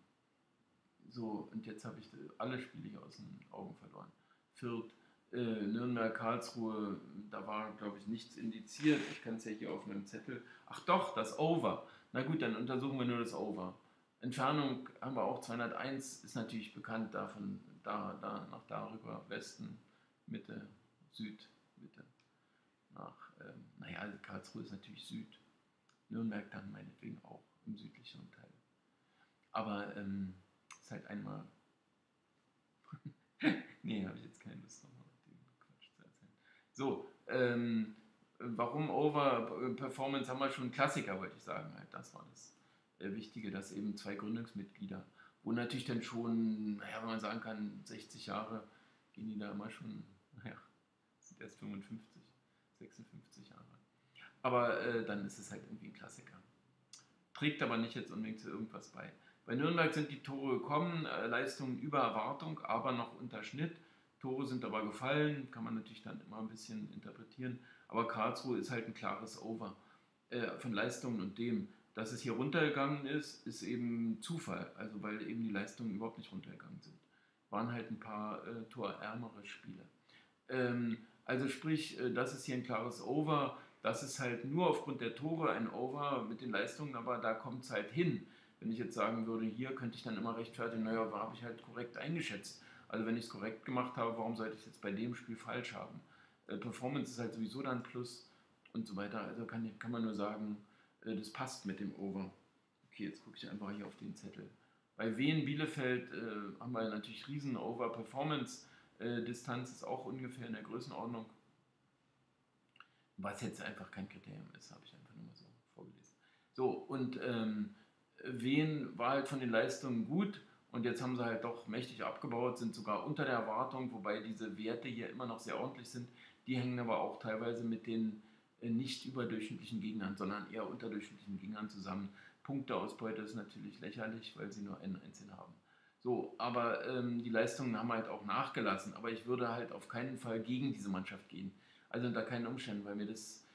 So, und jetzt habe ich alle Spiele hier aus den Augen verloren. Fürth, äh, Nürnberg, Karlsruhe, da war, glaube ich, nichts indiziert. Ich kann es ja hier auf meinem Zettel. Ach doch, das Over. Na gut, dann untersuchen wir nur das Over. Entfernung haben wir auch 201, ist natürlich bekannt davon, da, da, nach darüber, Westen, Mitte, Süd, Mitte. Nach, ähm, naja, Karlsruhe ist natürlich Süd. Nürnberg dann meinetwegen auch im südlicheren Teil. Aber ähm, ist halt einmal. nee, habe ich jetzt keine Lust nochmal den Quatsch zu erzählen. So, ähm, warum Over-Performance haben wir schon Klassiker, wollte ich sagen. Halt, das war das äh, Wichtige, dass eben zwei Gründungsmitglieder, wo natürlich dann schon, naja, wenn man sagen kann, 60 Jahre gehen die da immer schon, naja, sind erst 55, 56 Jahre. Aber äh, dann ist es halt irgendwie ein Klassiker. Trägt aber nicht jetzt unbedingt zu irgendwas bei. Bei Nürnberg sind die Tore gekommen, äh, Leistungen über Erwartung, aber noch unter Schnitt. Tore sind aber gefallen, kann man natürlich dann immer ein bisschen interpretieren. Aber Karlsruhe ist halt ein klares Over äh, von Leistungen und dem. Dass es hier runtergegangen ist, ist eben Zufall, also weil eben die Leistungen überhaupt nicht runtergegangen sind. Waren halt ein paar äh, torärmere Spiele. Ähm, also sprich, äh, das ist hier ein klares Over. Das ist halt nur aufgrund der Tore ein Over mit den Leistungen, aber da kommt es halt hin. Wenn ich jetzt sagen würde, hier könnte ich dann immer rechtfertigen, naja, habe ich halt korrekt eingeschätzt. Also wenn ich es korrekt gemacht habe, warum sollte ich es jetzt bei dem Spiel falsch haben? Äh, Performance ist halt sowieso dann Plus und so weiter. Also kann, kann man nur sagen, äh, das passt mit dem Over. Okay, jetzt gucke ich einfach hier auf den Zettel. Bei Wien Bielefeld äh, haben wir natürlich riesen Over-Performance. Äh, Distanz ist auch ungefähr in der Größenordnung. Was jetzt einfach kein Kriterium ist, habe ich einfach nur mal so vorgelesen. So, und ähm, Wien war halt von den Leistungen gut und jetzt haben sie halt doch mächtig abgebaut, sind sogar unter der Erwartung, wobei diese Werte hier immer noch sehr ordentlich sind. Die hängen aber auch teilweise mit den äh, nicht überdurchschnittlichen Gegnern, sondern eher unterdurchschnittlichen Gegnern zusammen. Punkteausbeute ist natürlich lächerlich, weil sie nur N19 haben. So, aber ähm, die Leistungen haben halt auch nachgelassen. Aber ich würde halt auf keinen Fall gegen diese Mannschaft gehen. Also unter keinen Umständen, weil mir das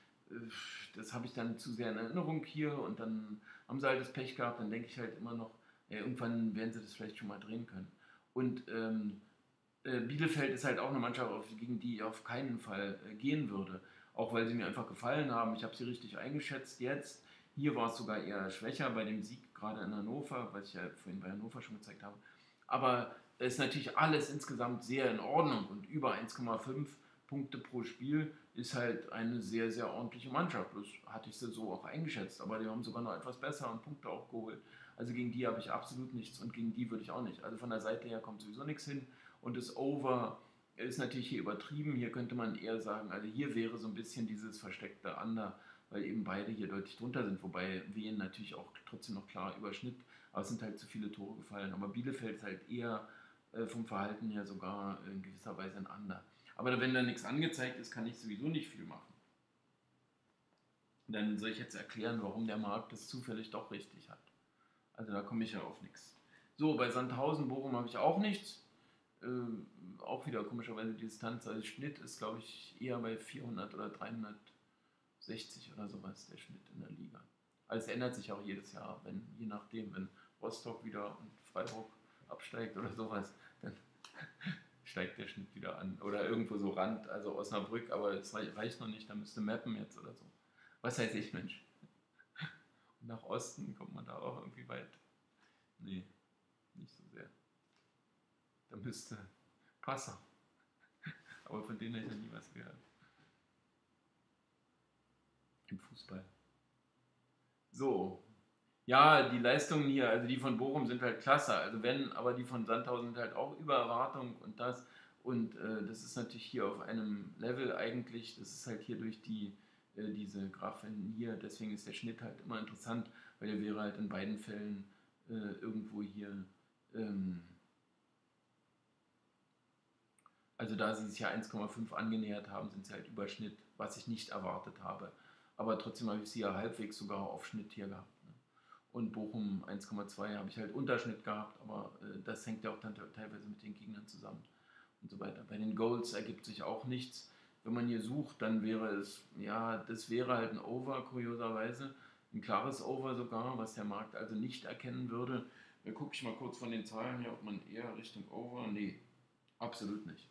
das habe ich dann zu sehr in Erinnerung hier und dann haben sie halt das Pech gehabt, dann denke ich halt immer noch, ja, irgendwann werden sie das vielleicht schon mal drehen können. Und ähm, äh, Bielefeld ist halt auch eine Mannschaft, gegen die ich auf keinen Fall äh, gehen würde. Auch weil sie mir einfach gefallen haben. Ich habe sie richtig eingeschätzt jetzt. Hier war es sogar eher schwächer bei dem Sieg gerade in Hannover, was ich ja vorhin bei Hannover schon gezeigt habe. Aber es ist natürlich alles insgesamt sehr in Ordnung und über 1,5 Punkte pro Spiel ist halt eine sehr, sehr ordentliche Mannschaft. Das hatte ich sie so auch eingeschätzt, aber die haben sogar noch etwas besser und Punkte auch geholt. Also gegen die habe ich absolut nichts und gegen die würde ich auch nicht. Also von der Seite her kommt sowieso nichts hin und das Over ist natürlich hier übertrieben. Hier könnte man eher sagen, also hier wäre so ein bisschen dieses versteckte Under, weil eben beide hier deutlich drunter sind, wobei Wien natürlich auch trotzdem noch klar überschnitt, aber es sind halt zu viele Tore gefallen. Aber Bielefeld ist halt eher äh, vom Verhalten her sogar in gewisser Weise ein Under. Aber wenn da nichts angezeigt ist, kann ich sowieso nicht viel machen. Dann soll ich jetzt erklären, warum der Markt das zufällig doch richtig hat. Also da komme ich ja auf nichts. So, bei Sandhausen, Bochum habe ich auch nichts. Ähm, auch wieder komischerweise die Distanz. Also Schnitt ist, glaube ich, eher bei 400 oder 360 oder sowas, der Schnitt in der Liga. Also es ändert sich auch jedes Jahr, wenn, je nachdem, wenn Rostock wieder und Freiburg absteigt oder sowas, dann steigt der Schnitt wieder an. Oder irgendwo so Rand, also Osnabrück, aber es reicht noch nicht, da müsste Mappen jetzt oder so. Was heißt ich, Mensch? Nach Osten kommt man da auch irgendwie weit. Nee, nicht so sehr. Da müsste Passau. Aber von denen habe ich noch nie was gehört. Im Fußball. So, ja, die Leistungen hier, also die von Bochum sind halt klasse. Also wenn, aber die von Sandhausen sind halt auch über Erwartung und das. Und äh, das ist natürlich hier auf einem Level eigentlich, das ist halt hier durch die, äh, diese Graphen hier, deswegen ist der Schnitt halt immer interessant, weil der wäre halt in beiden Fällen äh, irgendwo hier, ähm, also da sie sich ja 1,5 angenähert haben, sind sie halt Überschnitt, was ich nicht erwartet habe. Aber trotzdem habe ich sie ja halbwegs sogar auf Schnitt hier gehabt und Bochum 1,2 habe ich halt Unterschnitt gehabt, aber äh, das hängt ja auch dann teilweise mit den Gegnern zusammen und so weiter. Bei den Goals ergibt sich auch nichts. Wenn man hier sucht, dann wäre es, ja, das wäre halt ein Over, kurioserweise, ein klares Over sogar, was der Markt also nicht erkennen würde. Da gucke ich mal kurz von den Zahlen her, ob man eher Richtung Over, nee, absolut nicht.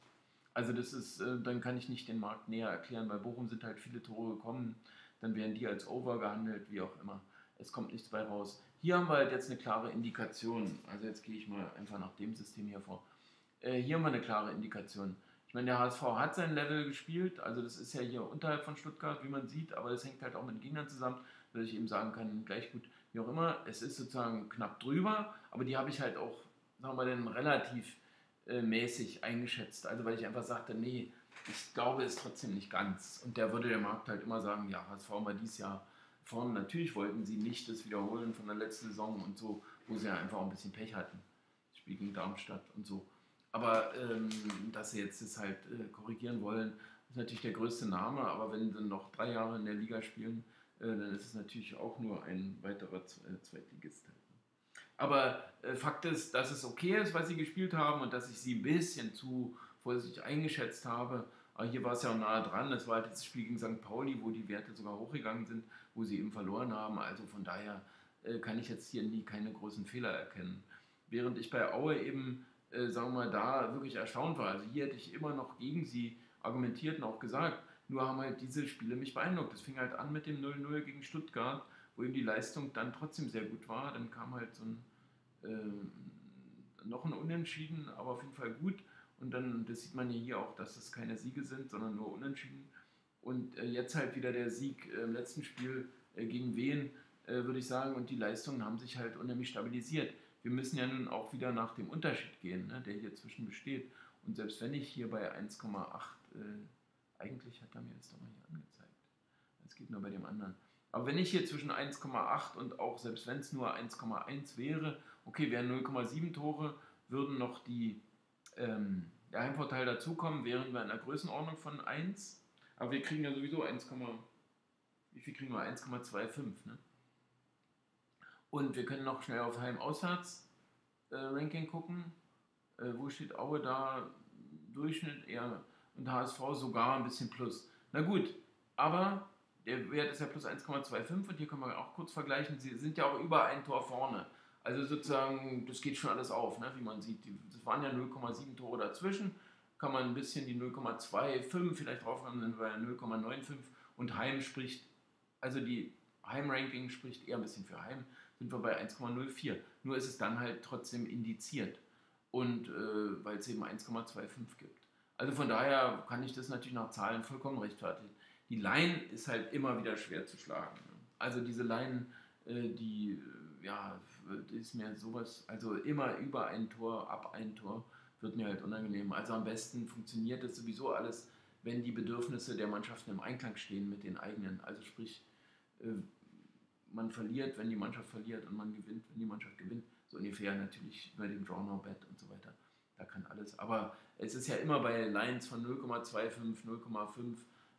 Also das ist, äh, dann kann ich nicht den Markt näher erklären. Bei Bochum sind halt viele Tore gekommen, dann werden die als Over gehandelt, wie auch immer es kommt nichts bei raus. Hier haben wir halt jetzt eine klare Indikation. Also jetzt gehe ich mal einfach nach dem System hier vor. Äh, hier haben wir eine klare Indikation. Meine, der HSV hat sein Level gespielt, also das ist ja hier unterhalb von Stuttgart, wie man sieht, aber das hängt halt auch mit den Gegnern zusammen, dass ich eben sagen kann, gleich gut, wie auch immer, es ist sozusagen knapp drüber, aber die habe ich halt auch, sagen wir mal, relativ äh, mäßig eingeschätzt. Also weil ich einfach sagte, nee, ich glaube es trotzdem nicht ganz. Und der würde der Markt halt immer sagen, ja, HSV war dieses Jahr vorne, natürlich wollten sie nicht das wiederholen von der letzten Saison und so, wo sie ja einfach auch ein bisschen Pech hatten. Das Spiel gegen Darmstadt und so. Aber ähm, dass sie jetzt das halt äh, korrigieren wollen, ist natürlich der größte Name. Aber wenn sie noch drei Jahre in der Liga spielen, äh, dann ist es natürlich auch nur ein weiterer äh, Zweitligist. Halt. Aber äh, Fakt ist, dass es okay ist, was sie gespielt haben und dass ich sie ein bisschen zu vorsichtig eingeschätzt habe. Aber hier war es ja auch nahe dran. Das war halt das Spiel gegen St. Pauli, wo die Werte sogar hochgegangen sind wo sie eben verloren haben. Also von daher äh, kann ich jetzt hier nie keine großen Fehler erkennen. Während ich bei Aue eben, äh, sagen wir mal, da wirklich erstaunt war. Also hier hätte ich immer noch gegen sie argumentiert und auch gesagt, nur haben halt diese Spiele mich beeindruckt. Es fing halt an mit dem 0-0 gegen Stuttgart, wo eben die Leistung dann trotzdem sehr gut war. Dann kam halt so ein, äh, noch ein Unentschieden, aber auf jeden Fall gut. Und dann, das sieht man ja hier auch, dass es keine Siege sind, sondern nur Unentschieden. Und äh, jetzt halt wieder der Sieg im letzten Spiel äh, gegen Wien, äh, würde ich sagen. Und die Leistungen haben sich halt unheimlich stabilisiert. Wir müssen ja nun auch wieder nach dem Unterschied gehen, ne, der hier zwischen besteht. Und selbst wenn ich hier bei 1,8, eigentlich hat er mir das doch mal hier angezeigt. Es geht nur bei dem anderen. Aber wenn ich hier zwischen 1,8 und auch selbst wenn es nur 1,1 wäre, okay, wären 0,7 Tore, würden noch die, ähm, der Heimvorteil dazukommen, wären wir in einer Größenordnung von 1. Aber wir kriegen ja sowieso 1, wie viel kriegen wir? 1,25. Ne? Und wir können noch schnell auf Heim-Auswärts-Ranking äh, gucken. Äh, wo steht Aue da? Durchschnitt eher und HSV sogar ein bisschen plus. Na gut, aber der Wert ist ja plus 1,25 und hier können wir auch kurz vergleichen. Sie sind ja auch über ein Tor vorne. Also sozusagen, das geht schon alles auf, ne? wie man sieht. Das waren ja 0,7 Tore dazwischen. Kann man ein bisschen die 0,25 vielleicht draufnehmen, dann wäre 0,95 und Heim spricht, also die Heimranking spricht eher ein bisschen für Heim, sind wir bei 1,04. Nur ist es dann halt trotzdem indiziert und äh, weil es eben 1,25 gibt. Also von daher kann ich das natürlich nach Zahlen vollkommen rechtfertigen. Die Line ist halt immer wieder schwer zu schlagen. Ne? Also diese Line, äh, die, äh, ja, ist mir sowas, also immer über ein Tor, ab ein Tor, wird mir halt unangenehm. Also am besten funktioniert das sowieso alles, wenn die Bedürfnisse der Mannschaften im Einklang stehen mit den eigenen. Also sprich, äh, man verliert, wenn die Mannschaft verliert und man gewinnt, wenn die Mannschaft gewinnt. So ungefähr natürlich bei dem Draw No Bet und so weiter. Da kann alles. Aber es ist ja immer bei Lines von 0,25, 0,5,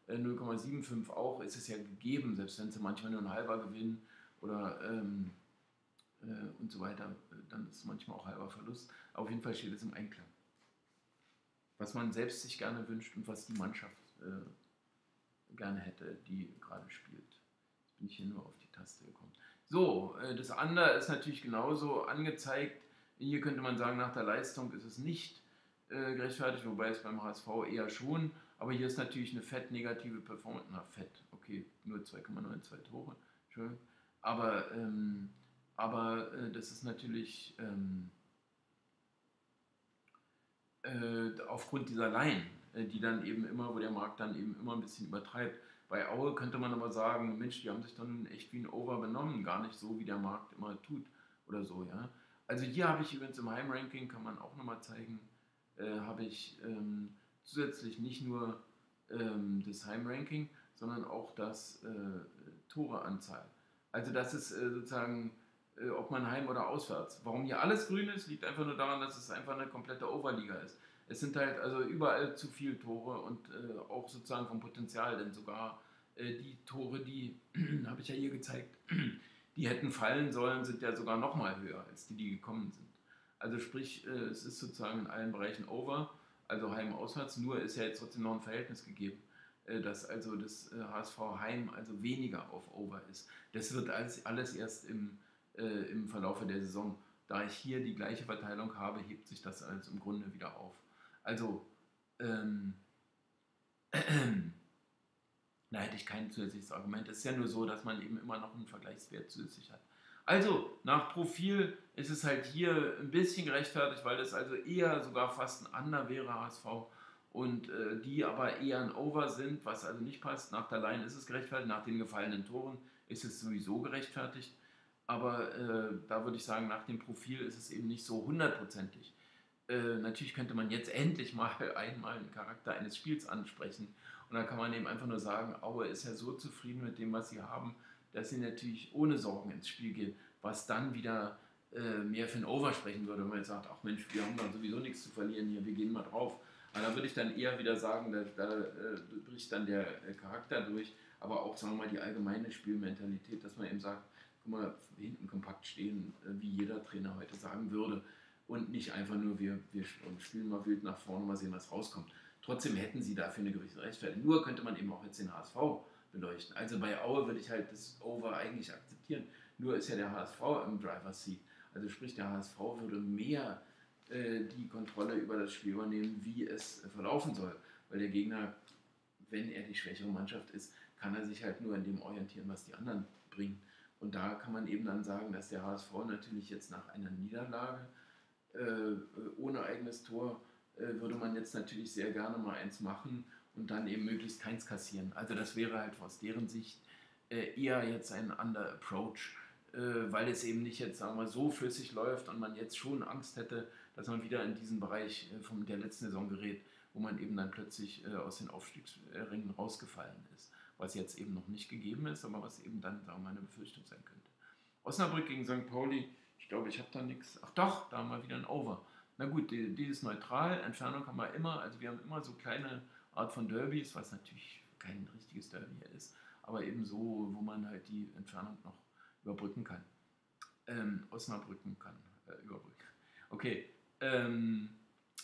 0,75 auch, ist es ja gegeben, selbst wenn sie manchmal nur ein halber gewinnen oder ähm, äh, und so weiter, dann ist es manchmal auch halber Verlust. Auf jeden Fall steht es im Einklang. Was man selbst sich gerne wünscht und was die Mannschaft äh, gerne hätte, die gerade spielt. Jetzt bin ich hier nur auf die Taste gekommen. So, äh, das andere ist natürlich genauso angezeigt. Hier könnte man sagen, nach der Leistung ist es nicht äh, gerechtfertigt, wobei es beim HSV eher schon. Aber hier ist natürlich eine fett negative Performance. Na, fett, okay, nur 2,92 Tore. Schön. Aber, ähm, aber äh, das ist natürlich ähm, äh, aufgrund dieser Laien, äh, die dann eben immer, wo der Markt dann eben immer ein bisschen übertreibt. Bei Aue könnte man aber sagen, Mensch, die haben sich dann echt wie ein Over benommen, gar nicht so, wie der Markt immer tut oder so, ja. Also hier habe ich übrigens im Heimranking, kann man auch nochmal zeigen, äh, habe ich ähm, zusätzlich nicht nur ähm, das Heimranking, sondern auch das äh, Toreanzahl. Also das ist äh, sozusagen, äh, ob man heim oder auswärts. Warum hier alles grün ist, liegt einfach nur daran, dass es einfach eine komplette Overliga ist. Es sind halt also überall zu viele Tore und äh, auch sozusagen vom Potenzial, denn sogar äh, die Tore, die habe ich ja hier gezeigt, die hätten fallen sollen, sind ja sogar noch mal höher als die, die gekommen sind. Also sprich, äh, es ist sozusagen in allen Bereichen over, also Heim-Auswärts, nur ist ja jetzt trotzdem noch ein Verhältnis gegeben, äh, dass also das HSV äh, Heim also weniger auf over ist. Das wird alles, alles erst im, äh, im Verlaufe der Saison. Da ich hier die gleiche Verteilung habe, hebt sich das also im Grunde wieder auf. Also, ähm, da hätte ich kein zusätzliches Argument. Es ist ja nur so, dass man eben immer noch einen Vergleichswert zusätzlich hat. Also, nach Profil ist es halt hier ein bisschen gerechtfertigt, weil das also eher sogar fast ein Under wäre, HSV, und äh, die aber eher ein Over sind, was also nicht passt. Nach der Line ist es gerechtfertigt, nach den gefallenen Toren ist es sowieso gerechtfertigt. Aber äh, da würde ich sagen, nach dem Profil ist es eben nicht so hundertprozentig. Äh, natürlich könnte man jetzt endlich mal einmal einen Charakter eines Spiels ansprechen. Und dann kann man eben einfach nur sagen, Aue ist ja so zufrieden mit dem, was sie haben, dass sie natürlich ohne Sorgen ins Spiel gehen, was dann wieder äh, mehr für ein Over sprechen würde, wenn man jetzt sagt, ach Mensch, wir haben dann sowieso nichts zu verlieren hier, wir gehen mal drauf. Aber da würde ich dann eher wieder sagen, da, da äh, bricht dann der Charakter durch, aber auch, sagen wir mal, die allgemeine Spielmentalität, dass man eben sagt, guck mal, hinten kompakt stehen, äh, wie jeder Trainer heute sagen würde und nicht einfach nur, wir, wir spielen mal wild nach vorne, mal sehen, was rauskommt. Trotzdem hätten sie dafür eine gewisse Rechtfertigung. Nur könnte man eben auch jetzt den HSV beleuchten. Also bei Aue würde ich halt das Over eigentlich akzeptieren. Nur ist ja der HSV im Driver's Seat. Also sprich, der HSV würde mehr äh, die Kontrolle über das Spiel übernehmen, wie es äh, verlaufen soll. Weil der Gegner, wenn er die schwächere Mannschaft ist, kann er sich halt nur an dem orientieren, was die anderen bringen. Und da kann man eben dann sagen, dass der HSV natürlich jetzt nach einer Niederlage ohne eigenes Tor äh, würde man jetzt natürlich sehr gerne mal eins machen und dann eben möglichst keins kassieren. Also das wäre halt aus deren Sicht äh, eher jetzt ein anderer Approach, äh, weil es eben nicht jetzt, sagen wir, so flüssig läuft und man jetzt schon Angst hätte, dass man wieder in diesen Bereich äh, von der letzten Saison gerät, wo man eben dann plötzlich äh, aus den Aufstiegsringen rausgefallen ist. Was jetzt eben noch nicht gegeben ist, aber was eben dann, sagen wir, eine Befürchtung sein könnte. Osnabrück gegen St. Pauli, ich glaube, ich habe da nichts. Ach doch, da haben wir wieder ein Over. Na gut, die, die ist neutral, Entfernung haben wir immer, also wir haben immer so kleine Art von Derbys, was natürlich kein richtiges Derby ist, aber eben so, wo man halt die Entfernung noch überbrücken kann. Ähm, Osnabrücken kann äh, überbrücken. Okay, ähm,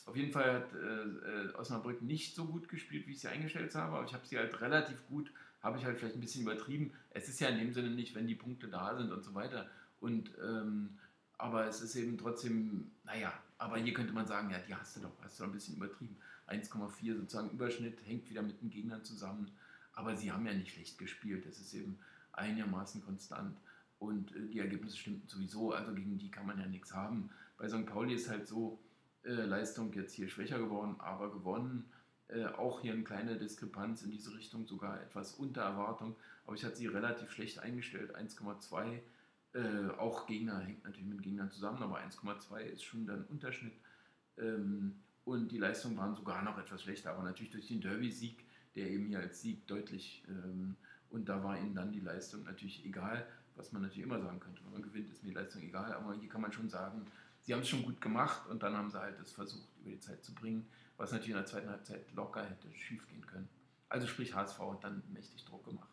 auf jeden Fall hat äh, äh Osnabrück nicht so gut gespielt, wie ich sie eingestellt habe, aber ich habe sie halt relativ gut habe ich halt vielleicht ein bisschen übertrieben. Es ist ja in dem Sinne nicht, wenn die Punkte da sind und so weiter. Und ähm, aber es ist eben trotzdem, naja, aber hier könnte man sagen, ja, die hast du doch, hast du doch ein bisschen übertrieben. 1,4 sozusagen Überschnitt, hängt wieder mit den Gegnern zusammen. Aber sie haben ja nicht schlecht gespielt. Es ist eben einigermaßen konstant. Und äh, die Ergebnisse stimmten sowieso, also gegen die kann man ja nichts haben. Bei St. Pauli ist halt so, äh, Leistung jetzt hier schwächer geworden, aber gewonnen. Äh, auch hier eine kleine Diskrepanz in diese Richtung, sogar etwas unter Erwartung. Aber ich hatte sie relativ schlecht eingestellt, 1,2. Äh, auch Gegner hängt natürlich mit Gegnern zusammen, aber 1,2 ist schon dann Unterschnitt. Ähm, und die Leistungen waren sogar noch etwas schlechter, aber natürlich durch den Derby-Sieg, der eben hier als Sieg deutlich, ähm, und da war ihnen dann die Leistung natürlich egal, was man natürlich immer sagen könnte. Wenn man gewinnt, ist mir die Leistung egal, aber hier kann man schon sagen, sie haben es schon gut gemacht und dann haben sie halt es versucht, über die Zeit zu bringen, was natürlich in der zweiten Halbzeit locker hätte schief gehen können. Also sprich, HSV hat dann mächtig Druck gemacht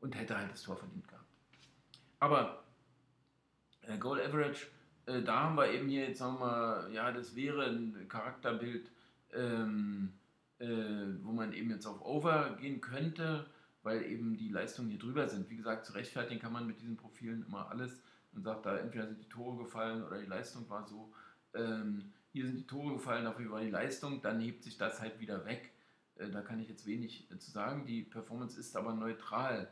und hätte halt das Tor verdient gehabt. Aber Goal Average, äh, da haben wir eben hier jetzt sagen wir, ja, das wäre ein Charakterbild, ähm, äh, wo man eben jetzt auf Over gehen könnte, weil eben die Leistungen hier drüber sind. Wie gesagt, zu rechtfertigen kann man mit diesen Profilen immer alles und sagt, da entweder sind die Tore gefallen oder die Leistung war so. Ähm, hier sind die Tore gefallen, dafür war die Leistung, dann hebt sich das halt wieder weg. Äh, da kann ich jetzt wenig äh, zu sagen. Die Performance ist aber neutral.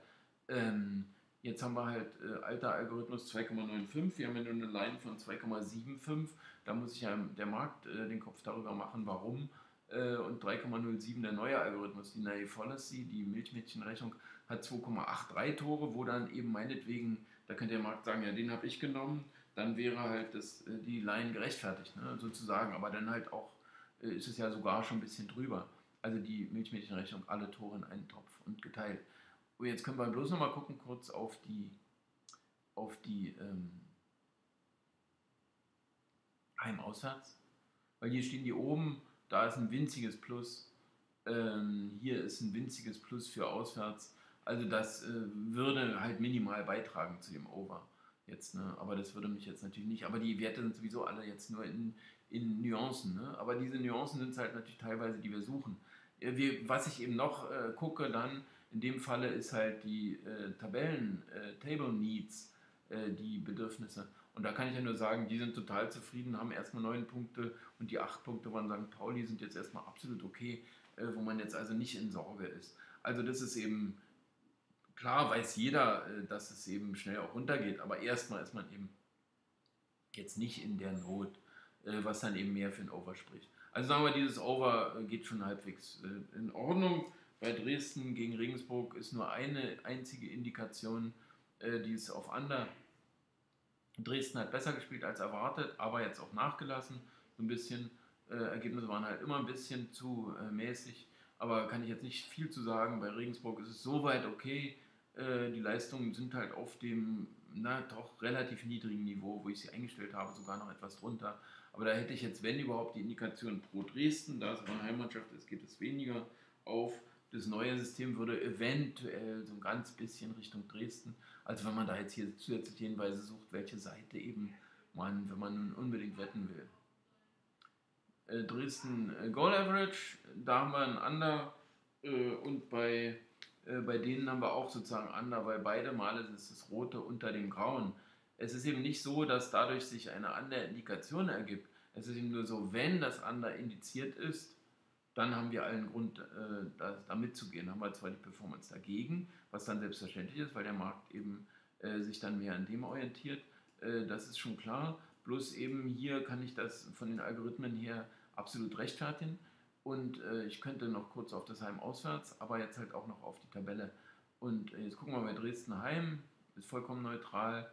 Ähm, jetzt haben wir halt äh, alter Algorithmus 2,95, wir haben ja nur eine Line von 2,75. Da muss sich ja der Markt äh, den Kopf darüber machen, warum. Äh, und 3,07 der neue Algorithmus, die Naive Policy, die Milchmädchenrechnung, hat 2,83 Tore, wo dann eben meinetwegen da könnte der Markt sagen, ja, den habe ich genommen, dann wäre halt das, äh, die Line gerechtfertigt, ne, sozusagen. Aber dann halt auch äh, ist es ja sogar schon ein bisschen drüber. Also die Milchmädchenrechnung, alle Tore in einen Topf und geteilt. Und jetzt können wir bloß noch mal gucken, kurz auf die, auf die ähm, Heim-Auswärts. Weil hier stehen die oben, da ist ein winziges Plus. Ähm, hier ist ein winziges Plus für auswärts. Also das äh, würde halt minimal beitragen zu dem Over jetzt, ne? Aber das würde mich jetzt natürlich nicht. Aber die Werte sind sowieso alle jetzt nur in, in Nuancen, ne? Aber diese Nuancen sind halt natürlich teilweise, die wir suchen. Äh, wir, was ich eben noch äh, gucke, dann in dem Falle ist halt die äh, Tabellen, äh, Table Needs, äh, die Bedürfnisse. Und da kann ich ja nur sagen, die sind total zufrieden, haben erstmal neun Punkte und die acht Punkte von St. Pauli sind jetzt erstmal absolut okay, wo man jetzt also nicht in Sorge ist. Also das ist eben klar weiß jeder, äh, dass es eben schnell auch runtergeht, aber erstmal ist man eben jetzt nicht in der Not, äh, was dann eben mehr für ein Over spricht. Also sagen wir, dieses Over äh, geht schon halbwegs in Ordnung. Bei Dresden gegen Regensburg ist nur eine einzige Indikation, die ist auf Under. Dresden hat besser gespielt als erwartet, aber jetzt auch nachgelassen. So ein bisschen. Ergebnisse waren halt immer ein bisschen zu mäßig, aber kann ich jetzt nicht viel zu sagen. Bei Regensburg ist es soweit okay. Äh, die Leistungen sind halt auf dem na, doch relativ niedrigen Niveau, wo ich sie eingestellt habe, sogar noch etwas drunter. Aber da hätte ich jetzt, wenn überhaupt, die Indikation pro Dresden, da es eine Heimatmannschaft ist, geht es weniger auf. Das neue System würde eventuell so ein ganz bisschen Richtung Dresden, also wenn man da jetzt hier zusätzliche Hinweise sucht, welche Seite eben man, wenn man unbedingt wetten will. Äh, Dresden äh, Goal Average, da haben wir ein Under äh, und bei bei denen haben wir auch sozusagen Under, weil beide Male ist das Rote unter dem Grauen. Es ist eben nicht so, dass dadurch sich eine andere Indikation ergibt. Es ist eben nur so, wenn das Under indiziert ist, dann haben wir allen Grund, äh, da, da mitzugehen. Haben wir zwar die Performance dagegen, was dann selbstverständlich ist, weil der Markt eben äh, sich dann mehr an dem orientiert. Äh, das ist schon klar. Bloß eben hier kann ich das von den Algorithmen her absolut rechtfertigen. Und äh, ich könnte noch kurz auf das Heim auswärts, aber jetzt halt auch noch auf die Tabelle. Und äh, jetzt gucken wir bei Dresden Heim, ist vollkommen neutral.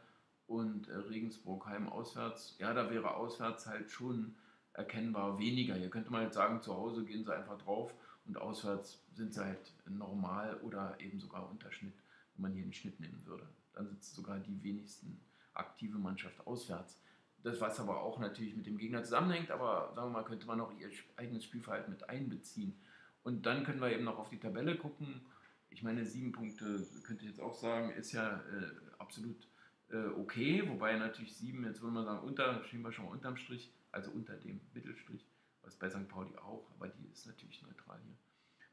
Und äh, Regensburg Heim auswärts, ja, da wäre auswärts halt schon erkennbar weniger. Hier könnte man halt sagen, zu Hause gehen sie einfach drauf und auswärts sind sie halt normal oder eben sogar Unterschnitt, wenn man hier einen Schnitt nehmen würde. Dann sitzt sogar die wenigsten aktive Mannschaft auswärts. Das, was aber auch natürlich mit dem Gegner zusammenhängt, aber sagen wir mal, könnte man auch ihr eigenes Spielverhalten mit einbeziehen. Und dann können wir eben noch auf die Tabelle gucken. Ich meine, sieben Punkte, könnte ich jetzt auch sagen, ist ja äh, absolut äh, okay, wobei natürlich sieben, jetzt würde man sagen, unter, stehen wir schon mal unterm Strich, also unter dem Mittelstrich, was bei St. Pauli auch, aber die ist natürlich neutral hier.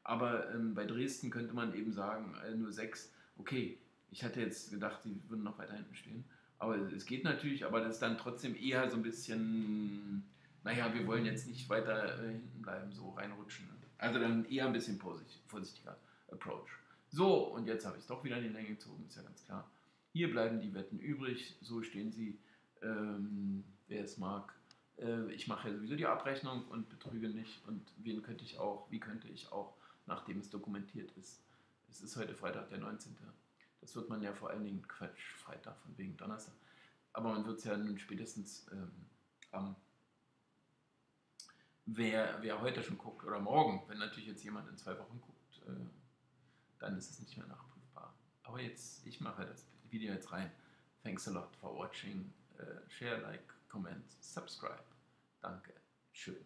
Aber ähm, bei Dresden könnte man eben sagen, äh, nur sechs, okay, ich hatte jetzt gedacht, die würden noch weiter hinten stehen. Aber es geht natürlich, aber das ist dann trotzdem eher so ein bisschen, naja, wir wollen jetzt nicht weiter äh, hinten bleiben, so reinrutschen. Also dann eher ein bisschen vorsichtiger Approach. So, und jetzt habe ich es doch wieder in die Länge gezogen, ist ja ganz klar. Hier bleiben die Wetten übrig, so stehen sie, ähm, wer es mag. Äh, ich mache ja sowieso die Abrechnung und betrüge nicht. Und wen könnte ich auch, wie könnte ich auch, nachdem es dokumentiert ist. Es ist heute Freitag, der 19. Das wird man ja vor allen Dingen, Quatsch, Freitag von wegen Donnerstag. Aber man wird es ja nun spätestens ähm, am, wer, wer heute schon guckt oder morgen, wenn natürlich jetzt jemand in zwei Wochen guckt, äh, dann ist es nicht mehr nachprüfbar. Aber jetzt, ich mache das Video jetzt rein. Thanks a lot for watching. Uh, share, like, comment, subscribe. Danke. Schön.